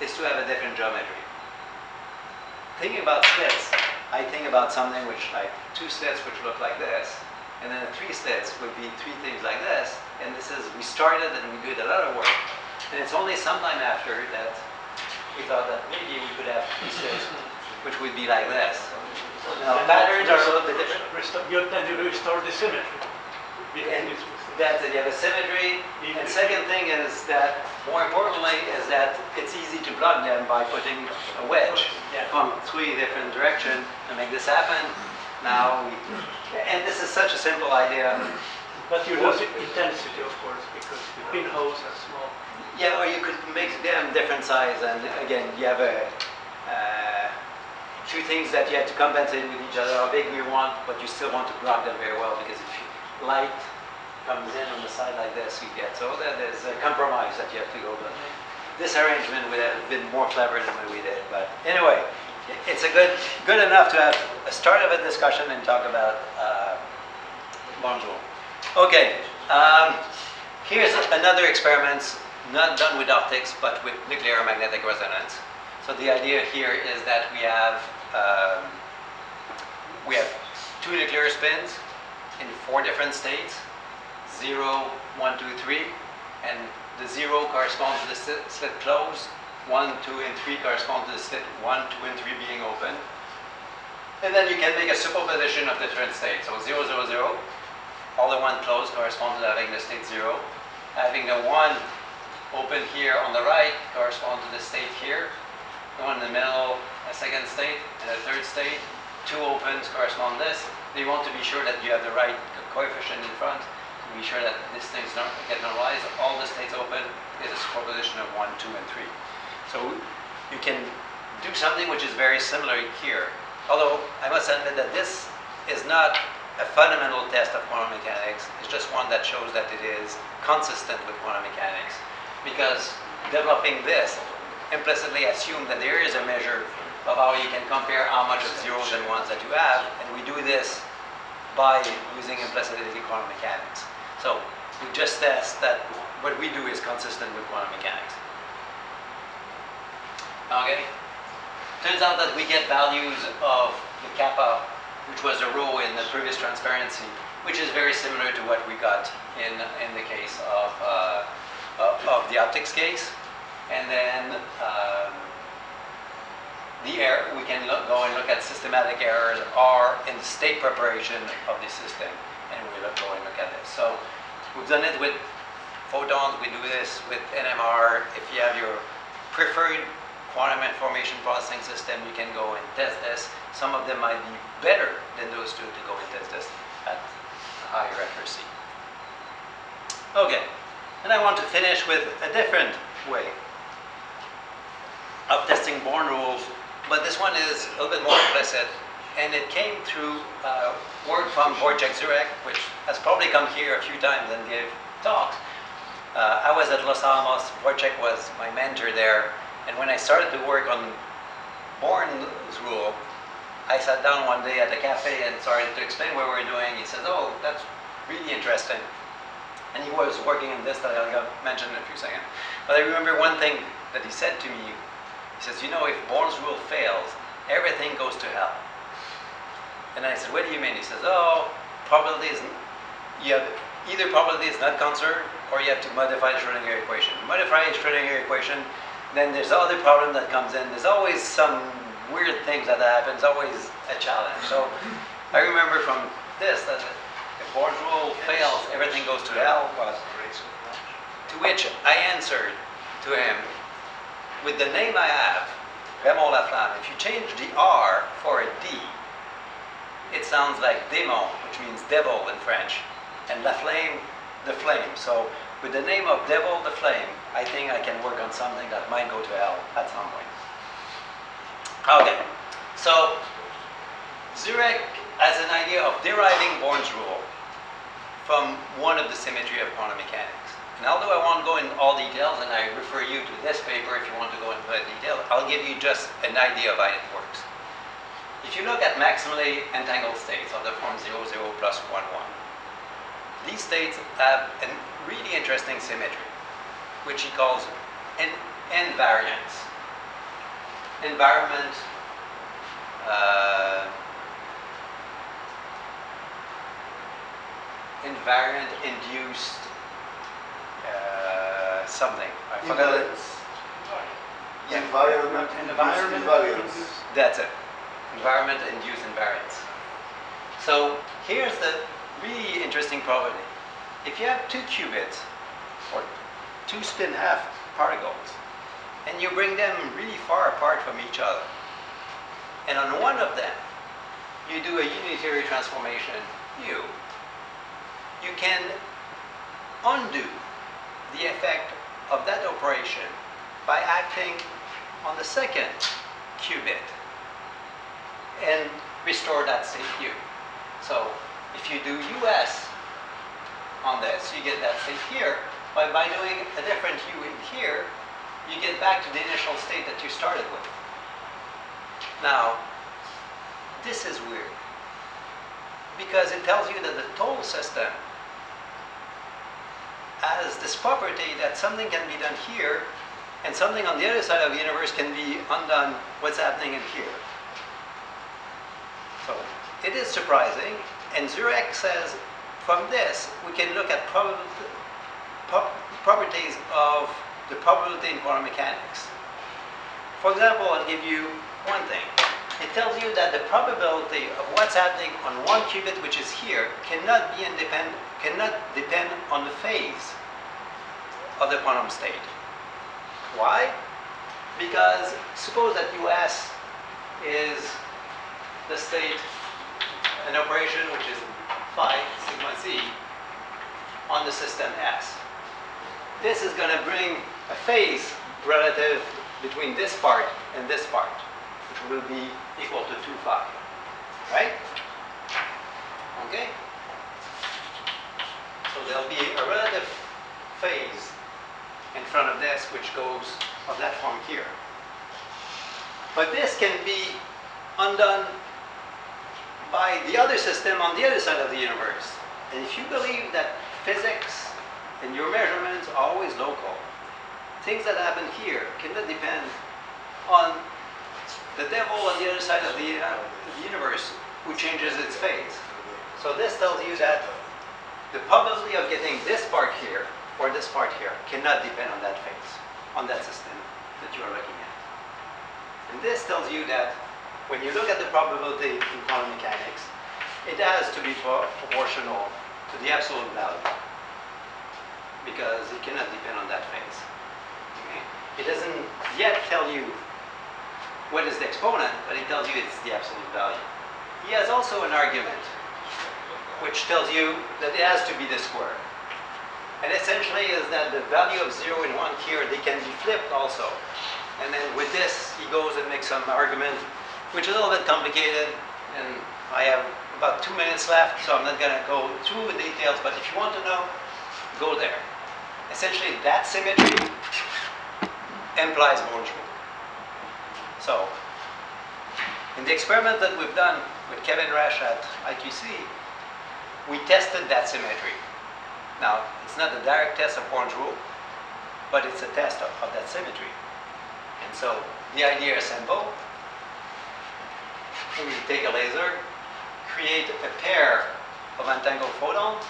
is to have a different geometry. Thinking about slits, I think about something which like two slits which look like this, and then three slits would be three things like this, and this is, we started and we did a lot of work, and it's only sometime after that we thought that maybe we could have three slits which would be like this. Now, patterns are a little bit different. Restore, you then you restore the symmetry. And that you have a symmetry. And second thing is that, more importantly, is that it's easy to block them by putting a wedge Yeah. from three different directions to make this happen. Now, we, and this is such a simple idea. But you lose intensity, of course, because the pinholes are small. Yeah, or you could make them different size, and again, you have a uh, two things that you have to compensate with each other. How big you want, but you still want to block them very well because if you- light comes in on the side like this, you get so that there's a compromise that you have to go. But this arrangement would have been more clever than what we did. But anyway, it's a good good enough to have a start of a discussion and talk about uh, Born rule. Okay, um, here's another experiment, not done with optics, but with nuclear magnetic resonance. So the idea here is that we have um, we have two nuclear spins in four different states, zero, one, two, three, and the zero corresponds to the slit, closed, one, two, and three correspond to the slit one, two, and three being open. And then you can make a superposition of different states. So 0, 0, 0, all the one closed corresponds to having the state 0. Having the one open here on the right corresponds to the state here. The one in the middle, a second state, and a third state. Two opens correspond to this. They want to be sure that you have the right coefficient in front be sure that this thing's not get normalized. All the states open is a superposition of 1, 2, and 3. So you can do something which is very similar here. Although I must admit that this is not a fundamental test of quantum mechanics. It's just one that shows that it is consistent with quantum mechanics. Because developing this implicitly assumes that there is a measure of how you can compare how much of zeros and ones that you have. And we do this by using implicitly quantum mechanics. So we just test that what we do is consistent with quantum mechanics. Okay? Turns out that we get values of the kappa, which was a rho in the previous transparency, which is very similar to what we got in, in the case of, uh, of, of the optics case. And then um, the error, we can look, go and look at systematic errors are in the state preparation of the system, and we look, go and look at this. So we've done it with photons, we do this with NMR. If you have your preferred quantum information processing system, you can go and test this. Some of them might be better than those two to go and test this at higher accuracy. Okay, and I want to finish with a different way of testing Born rules, but this one is a little bit more explicit, and it came through uh, work from Wojciech Zurek, which has probably come here a few times and gave talks. Uh, I was at Los Alamos, Wojciech was my mentor there, and when I started to work on Born's rule, I sat down one day at a cafe and started to explain what we were doing. He says, oh, that's really interesting. And he was working on this that I'll mention in a few seconds. But I remember one thing that he said to me. He says, you know, if Born's rule fails, everything goes to hell. And I said, what do you mean? He says, oh, probability is, you have either probability is not conserved or you have to modify the Schrodinger equation. Modify the Schrodinger equation, then there's other problem that comes in. There's always some weird things that happens, always a challenge. So I remember from this that if Born's rule fails, everything goes to hell. But to which I answered to him with the name I have, Raymond Laflamme, if you change the R for a D, it sounds like démon, which means devil in French, and La Flame, the flame. So with the name of Devil the Flame, I think I can work on something that might go to hell at some point. Okay, so Zurek has an idea of deriving Born's rule from one of the symmetry of quantum mechanics. And although I won't go in all details, and I refer you to this paper if you want to go into detail, I'll give you just an idea of how it works. If you look at maximally entangled states of the form 0, 0 plus 1, 1, these states have a really interesting symmetry, which he calls an invariance. Environment, uh, invariant induced uh, something. I forgot it. Invariance. Yeah. Environment, Environment invariance. That's it. Environment induced invariance. So here's the really interesting property. If you have two qubits or two spin half particles and you bring them really far apart from each other, and on one of them you do a unitary transformation u, you can undo the effect of that operation by acting on the second qubit and restore that state u. So if you do US on this, you get that state here. But by doing a different U in here, you get back to the initial state that you started with. Now, this is weird because it tells you that the total system has this property that something can be done here and something on the other side of the universe can be undone what's happening in here. It is surprising, and Zurek says from this we can look at prob pro- properties of the probability in quantum mechanics. For example, I'll give you one thing. It tells you that the probability of what's happening on one qubit, which is here, cannot be independent, cannot depend on the phase of the quantum state. Why? Because suppose that US is the state, an operation which is phi sigma z on the system S. This is going to bring a phase relative between this part and this part, which will be equal to 2 phi. Right? Okay? So there'll be a relative phase in front of this which goes of that form here. But this can be undone by the other system on the other side of the universe. And if you believe that physics and your measurements are always local, things that happen here cannot depend on the devil on the other side of the, uh, the universe who changes its phase. So this tells you that the probability of getting this part here or this part here cannot depend on that phase, on that system that you are looking at. And this tells you that when you look at the probability in quantum mechanics, it has to be pro- proportional to the absolute value because it cannot depend on that phase. Okay? It doesn't yet tell you what is the exponent, but it tells you it's the absolute value. He has also an argument, which tells you that it has to be the square. And essentially is that the value of 0 and 1 here, they can be flipped also. And then with this, he goes and makes some argument, which is a little bit complicated, and I have about two minutes left, so I'm not going to go through the details, but if you want to know, go there. Essentially, that symmetry implies rule. So, in the experiment that we've done with Kevin Resch at IQC, we tested that symmetry. Now, it's not a direct test of Born's rule, but it's a test of, of that symmetry. And so, the idea is simple. We take a laser, create a pair of entangled photons,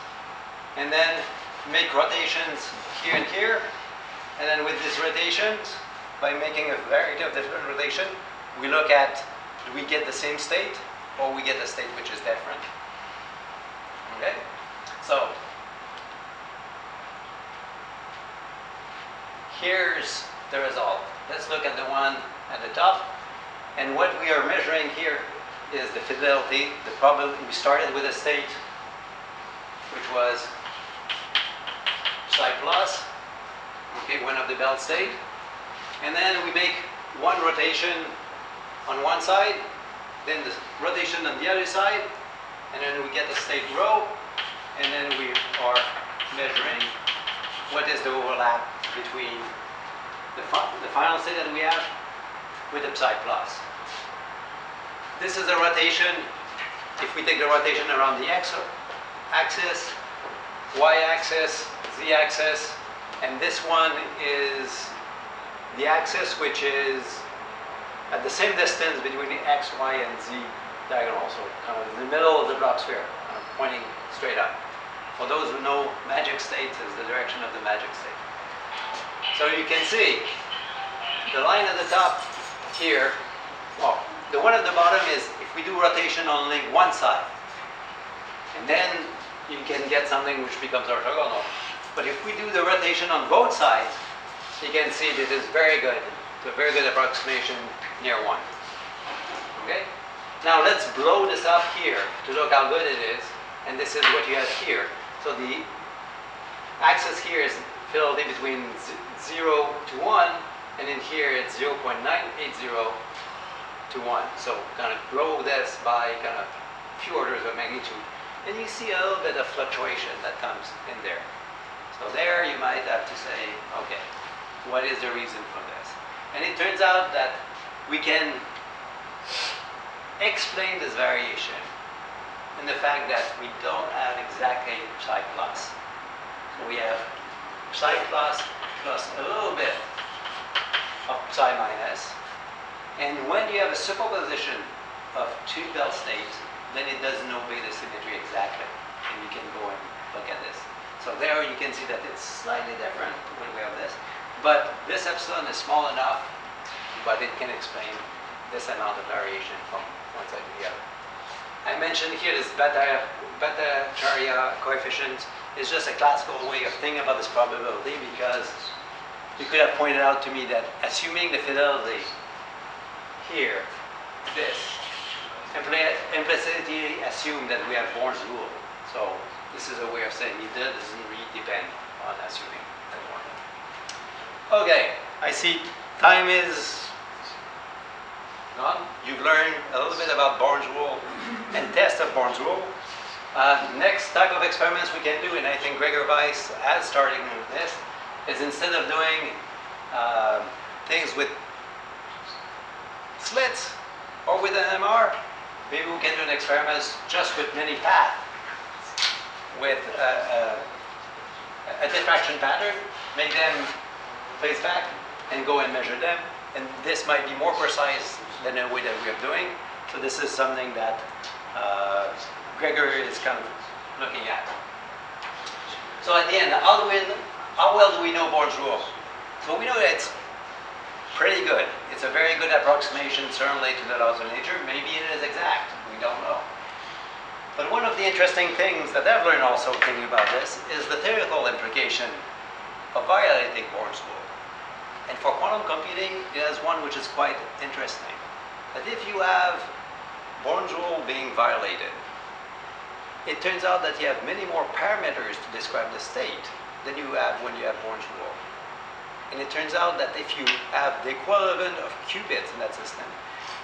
and then make rotations here and here. And then with these rotations, by making a variety of different rotations, we look at do we get the same state or we get a state which is different. Okay? So here's the result. Let's look at the one at the top. And what we are measuring here is the fidelity, the probability. We started with a state which was psi plus, okay, one of the Bell state. And then we make one rotation on one side, then the rotation on the other side, and then we get the state rho, and then we are measuring what is the overlap between the, fi the final state that we have with the psi plus. This is a rotation, if we take the rotation around the x axis, y-axis, z-axis, and this one is the axis which is at the same distance between the x, y, and z diagonal, so kind of in the middle of the Bloch sphere, kind of pointing straight up. For those who know magic states is the direction of the magic state. So you can see the line at the top here, well, the one at the bottom is if we do rotation on only one side, and then you can get something which becomes orthogonal. But if we do the rotation on both sides, you can see this is very good. It's a very good approximation near 1. Okay? Now let's blow this up here to look how good it is. And this is what you have here. So the axis here is filled in between 0 to 1, and in here it's 0.980 to 1. So kind of grow this by kind of few orders of magnitude. And you see a little bit of fluctuation that comes in there. So there you might have to say, okay, what is the reason for this? And it turns out that we can explain this variation in the fact that we don't have exactly psi plus. So we have psi plus plus a little bit of psi minus. And when you have a superposition of two bell states, then it doesn't obey the symmetry exactly. And you can go and look at this. So there you can see that it's slightly different when we have this. But this epsilon is small enough, but it can explain this amount of variation from one side to the other. I mentioned here this beta, beta coefficient is just a classical way of thinking about this probability because you could have pointed out to me that assuming the fidelity here, this, implicitly assume that we have Born's rule. So this is a way of saying it doesn't really depend on assuming that Born. Okay, I see time is gone. You've learned a little bit about Born's rule and test of Born's rule. Uh, next type of experiments we can do, and I think Gregor Weihs has started with this, is instead of doing uh, things with slits or with NMR, maybe we can do an experiment just with many paths with a, a, a diffraction pattern, make them face back and go and measure them. And this might be more precise than the way that we are doing. So this is something that uh, Gregor is kind of looking at. So at the end, we, how well do we know Born's rule? So we know that it's pretty good. It's a very good approximation, certainly, to the laws of nature. Maybe it is exact. We don't know. But one of the interesting things that I've learned also thinking about this is the theoretical implication of violating Born's rule. And for quantum computing, has one which is quite interesting. that if you have Born's rule being violated, it turns out that you have many more parameters to describe the state than you have when you have Born's rule. And it turns out that if you have the equivalent of qubits in that system,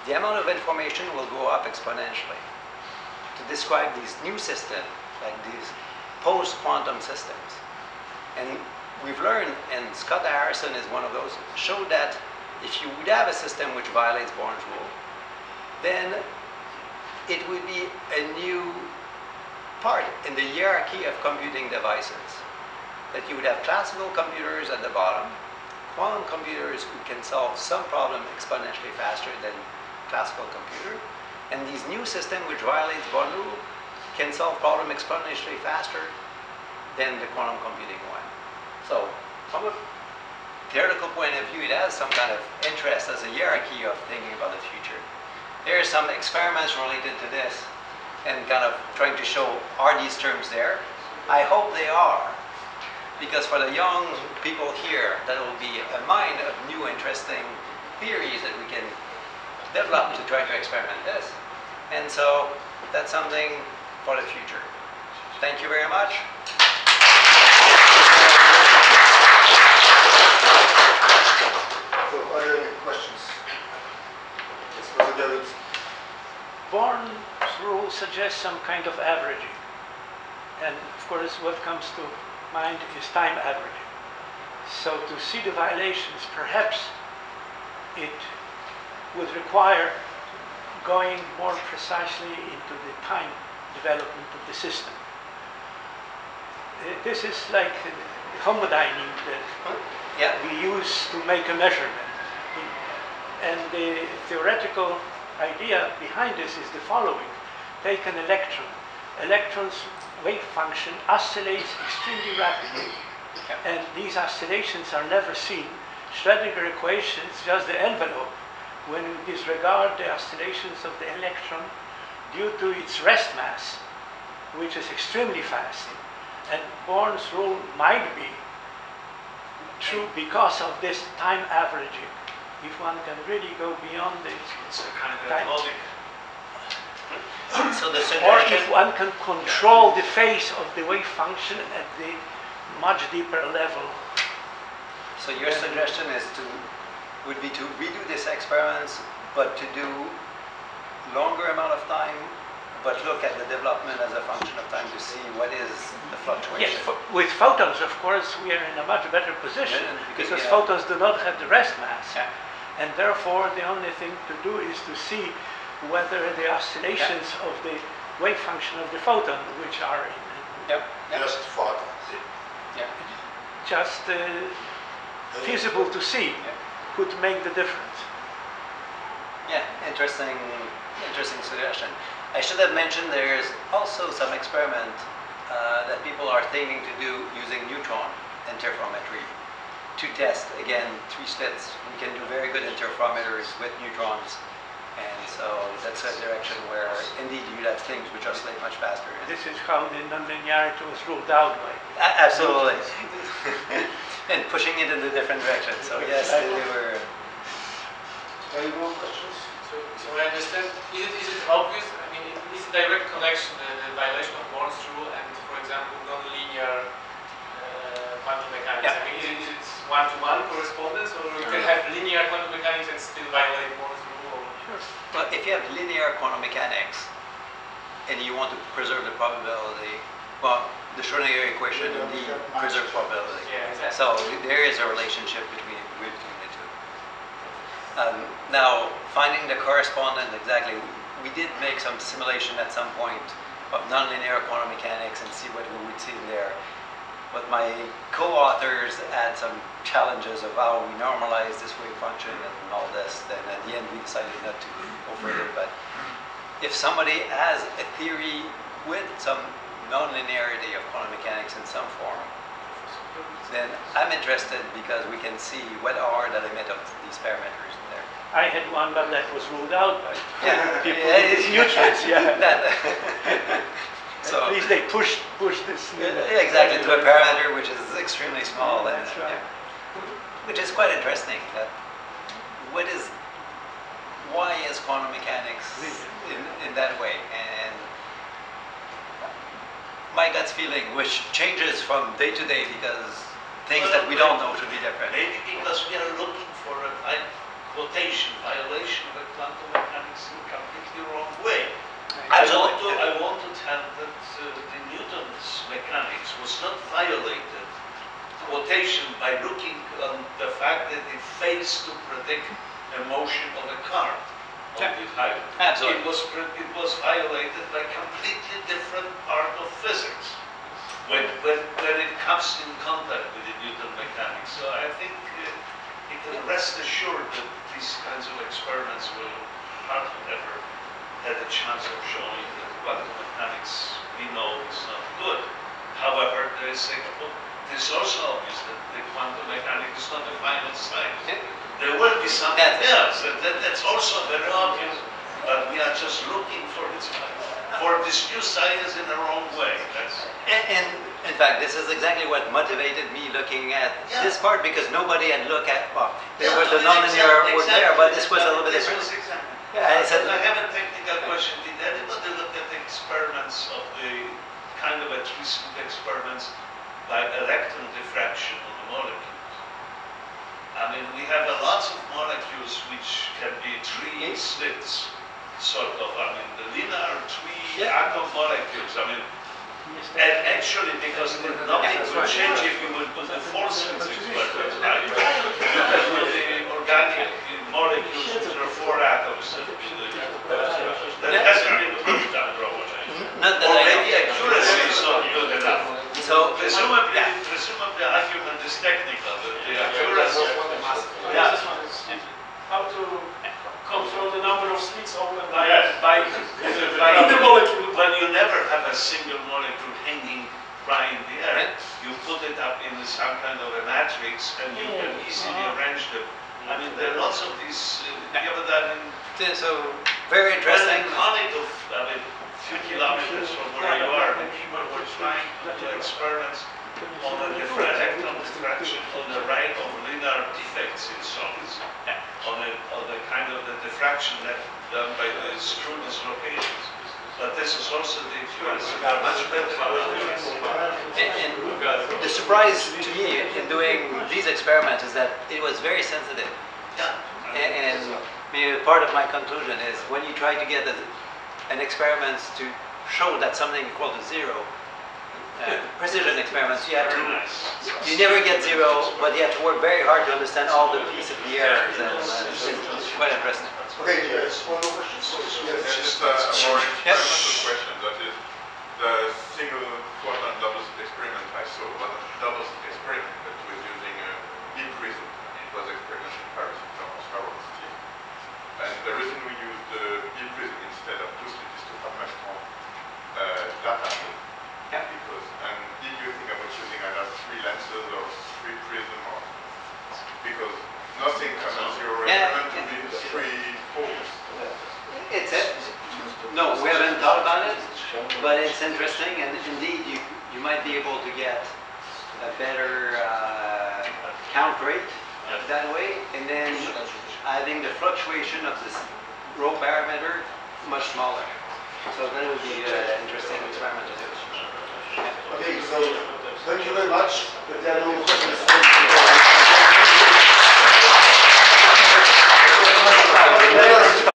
the amount of information will go up exponentially. To describe these new systems, like these post-quantum systems. And we've learned, and Scott Aaronson is one of those, showed that if you would have a system which violates Born's rule, then it would be a new part in the hierarchy of computing devices. That you would have classical computers at the bottom, quantum computers who can solve some problem exponentially faster than classical computer, and these new systems which violates Born rule can solve problem exponentially faster than the quantum computing one. So from a theoretical point of view, it has some kind of interest as a hierarchy of thinking about the future. There are some experiments related to this and kind of trying to show are these terms there? I hope they are. Because for the young people here, that will be a mine of new interesting theories that we can develop to try to experiment this. And so that's something for the future. Thank you very much. So are there any questions? Yes, David. Born's rule suggests some kind of averaging. And of course, what comes to mind is time averaging. So to see the violations, perhaps it would require going more precisely into the time development of the system. Uh, This is like homodyning that Yeah. we use to make a measurement. And the theoretical idea behind this is the following. Take an electron. Electron's wave function oscillates extremely rapidly. And these oscillations are never seen. Schrödinger equation is just the envelope. When we disregard the oscillations of the electron due to its rest mass, which is extremely fast. And Born's rule might be true because of this time averaging. If one can really go beyond it, So kind of Time. So the or if one can control the phase of the wave function at the much deeper level. so your suggestion is to, would be to redo these experiments, but to do longer amount of time, but look at the development as a function of time to see what is the Yes, fluctuation. fo- with photons, of course, we are in a much better position Yeah, because, because yeah. photons do not have the rest mass. Yeah. And therefore, the only thing to do is to see whether the oscillations of the wave function of the photon, which are in, Yep, yep, Just photons. yep. just uh, feasible to see, Yeah. could make the difference. Yeah, interesting, interesting suggestion. I should have mentioned there's also some experiment uh, that people are thinking to do using neutron interferometry to test, again, three slits. We can do very good interferometers with neutrons. And so that's a direction where indeed you'd have things which oscillate much faster. This is how the nonlinearity was ruled out by. A- Absolutely. and pushing it in the different direction. So yes, they they were. Any more questions? So, so I understand, is it, is it obvious, I mean, is a direct connection, the, the violation of Born's rule and, for example, nonlinear uh, quantum mechanics? Yeah. I mean, is it, is it one-to-one correspondence, or you can have linear quantum mechanics and still violate Born's rule? Or? But if you have linear quantum mechanics and you want to preserve the probability, well, the Schrodinger equation Yeah, indeed yeah. preserves probability. Yeah, exactly. So there is a relationship between, between the two. Um, now, finding the correspondence exactly, we did make some simulation at some point of nonlinear quantum mechanics and see what we would see in there. But my co-authors had some challenges of how we normalize this wave function and all this. Then at the end, we decided not to go further. But if somebody has a theory with some nonlinearity of quantum mechanics in some form, then I'm interested because we can see what are the limit of these parameters in there. I had one, but that was ruled out by Yeah, people yeah. Yeah. That- so At least they push, pushed this. Yeah, exactly to a parameter which is extremely small. and, That's right. yeah. Which is quite interesting. That what is why is quantum mechanics in, in that way? And my gut's feeling, which changes from day to day because things that we don't know should be different. Maybe because we are looking for a quotation, violation of the quantum mechanics in a completely wrong way. I want to, I want to tell that uh, the Newton's mechanics was not violated, quotation, by looking on the fact that it fails to predict the motion of a car on Yeah. the highway. Absolutely. It was, it was violated by completely different part of physics when, when, when it comes in contact with the Newton mechanics. So I think uh, you can rest assured that these kinds of experiments will hardly ever have a chance of showing that quantum mechanics we know is not good. However, there is, a, it is also obvious that the quantum mechanics is not the final science. Yeah. There will be something That's- else, and that, that's also very obvious. But we are just looking for it, for this new science in the wrong way. That's, And, and in fact, this is exactly what motivated me looking at Yeah. this part because nobody had looked at, well, there Yeah, was the nonlinear exactly, was there, but this was a little bit This different. exactly. Yeah, I said- I have a technical question. Did anybody look at the experiments of the kind of a recent experiments by electron diffraction on the molecules? I mean, we have a lots of molecules which can be three slits, sort of. I mean, the linear three Yeah. atom molecules. I mean, and actually, because nothing will change if you will put the force in the experiment, right? With the organic molecules, there are four atoms that will do it. That hasn't been proved that probably. Not that Or I maybe know. accuracy is not good enough. So, Presumably, presumably the argument is technical, that the accuracy. Yeah, this one is how to control the number of slits open by, Yes. by, By by the molecule. When you never have a single molecule hanging right in the air, you put it up in some kind of a matrix and you can easily uh-huh. arrange them. I mean, there are lots of these, uh, you have that in so very interesting. Well, conic of, I mean, few kilometers from where you are, the people were trying to do experiments on the different electron diffraction on the right of linear defects in solids, on the, on the kind of the diffraction that done by the screw dislocations. But this is also the accuracy, much better And, and the surprise to me in doing these experiments is that it was very sensitive. And, and part of my conclusion is when you try to get a, an experiment to show that something equal to zero, uh, precision experiments, you have to, you never get zero, but you have to work very hard to understand all the pieces of the errors, and uh, it's, it's quite interesting. Okay, yes, one more question. Yeah, Yes. Uh, just a more experimental question, that is, the single quantum double slit experiment I saw a double slit experiment that was using a biprism. It was experiment in Paris in Thomas Farrell's team. And the reason we used the biprism instead of two slit is to have much more uh, data. Yeah. Because, and did you think about using either three lenses or three prism or, because nothing can have zero Yeah, experiment to yeah. be three poles. It's a, no, we haven't thought about it, but it's interesting, and indeed, you, you might be able to get a better uh, count rate that way, and then having the fluctuation of this row parameter much smaller. So that would be an interesting experiment to do. Okay, so, thank you very much. If there are thank you very much.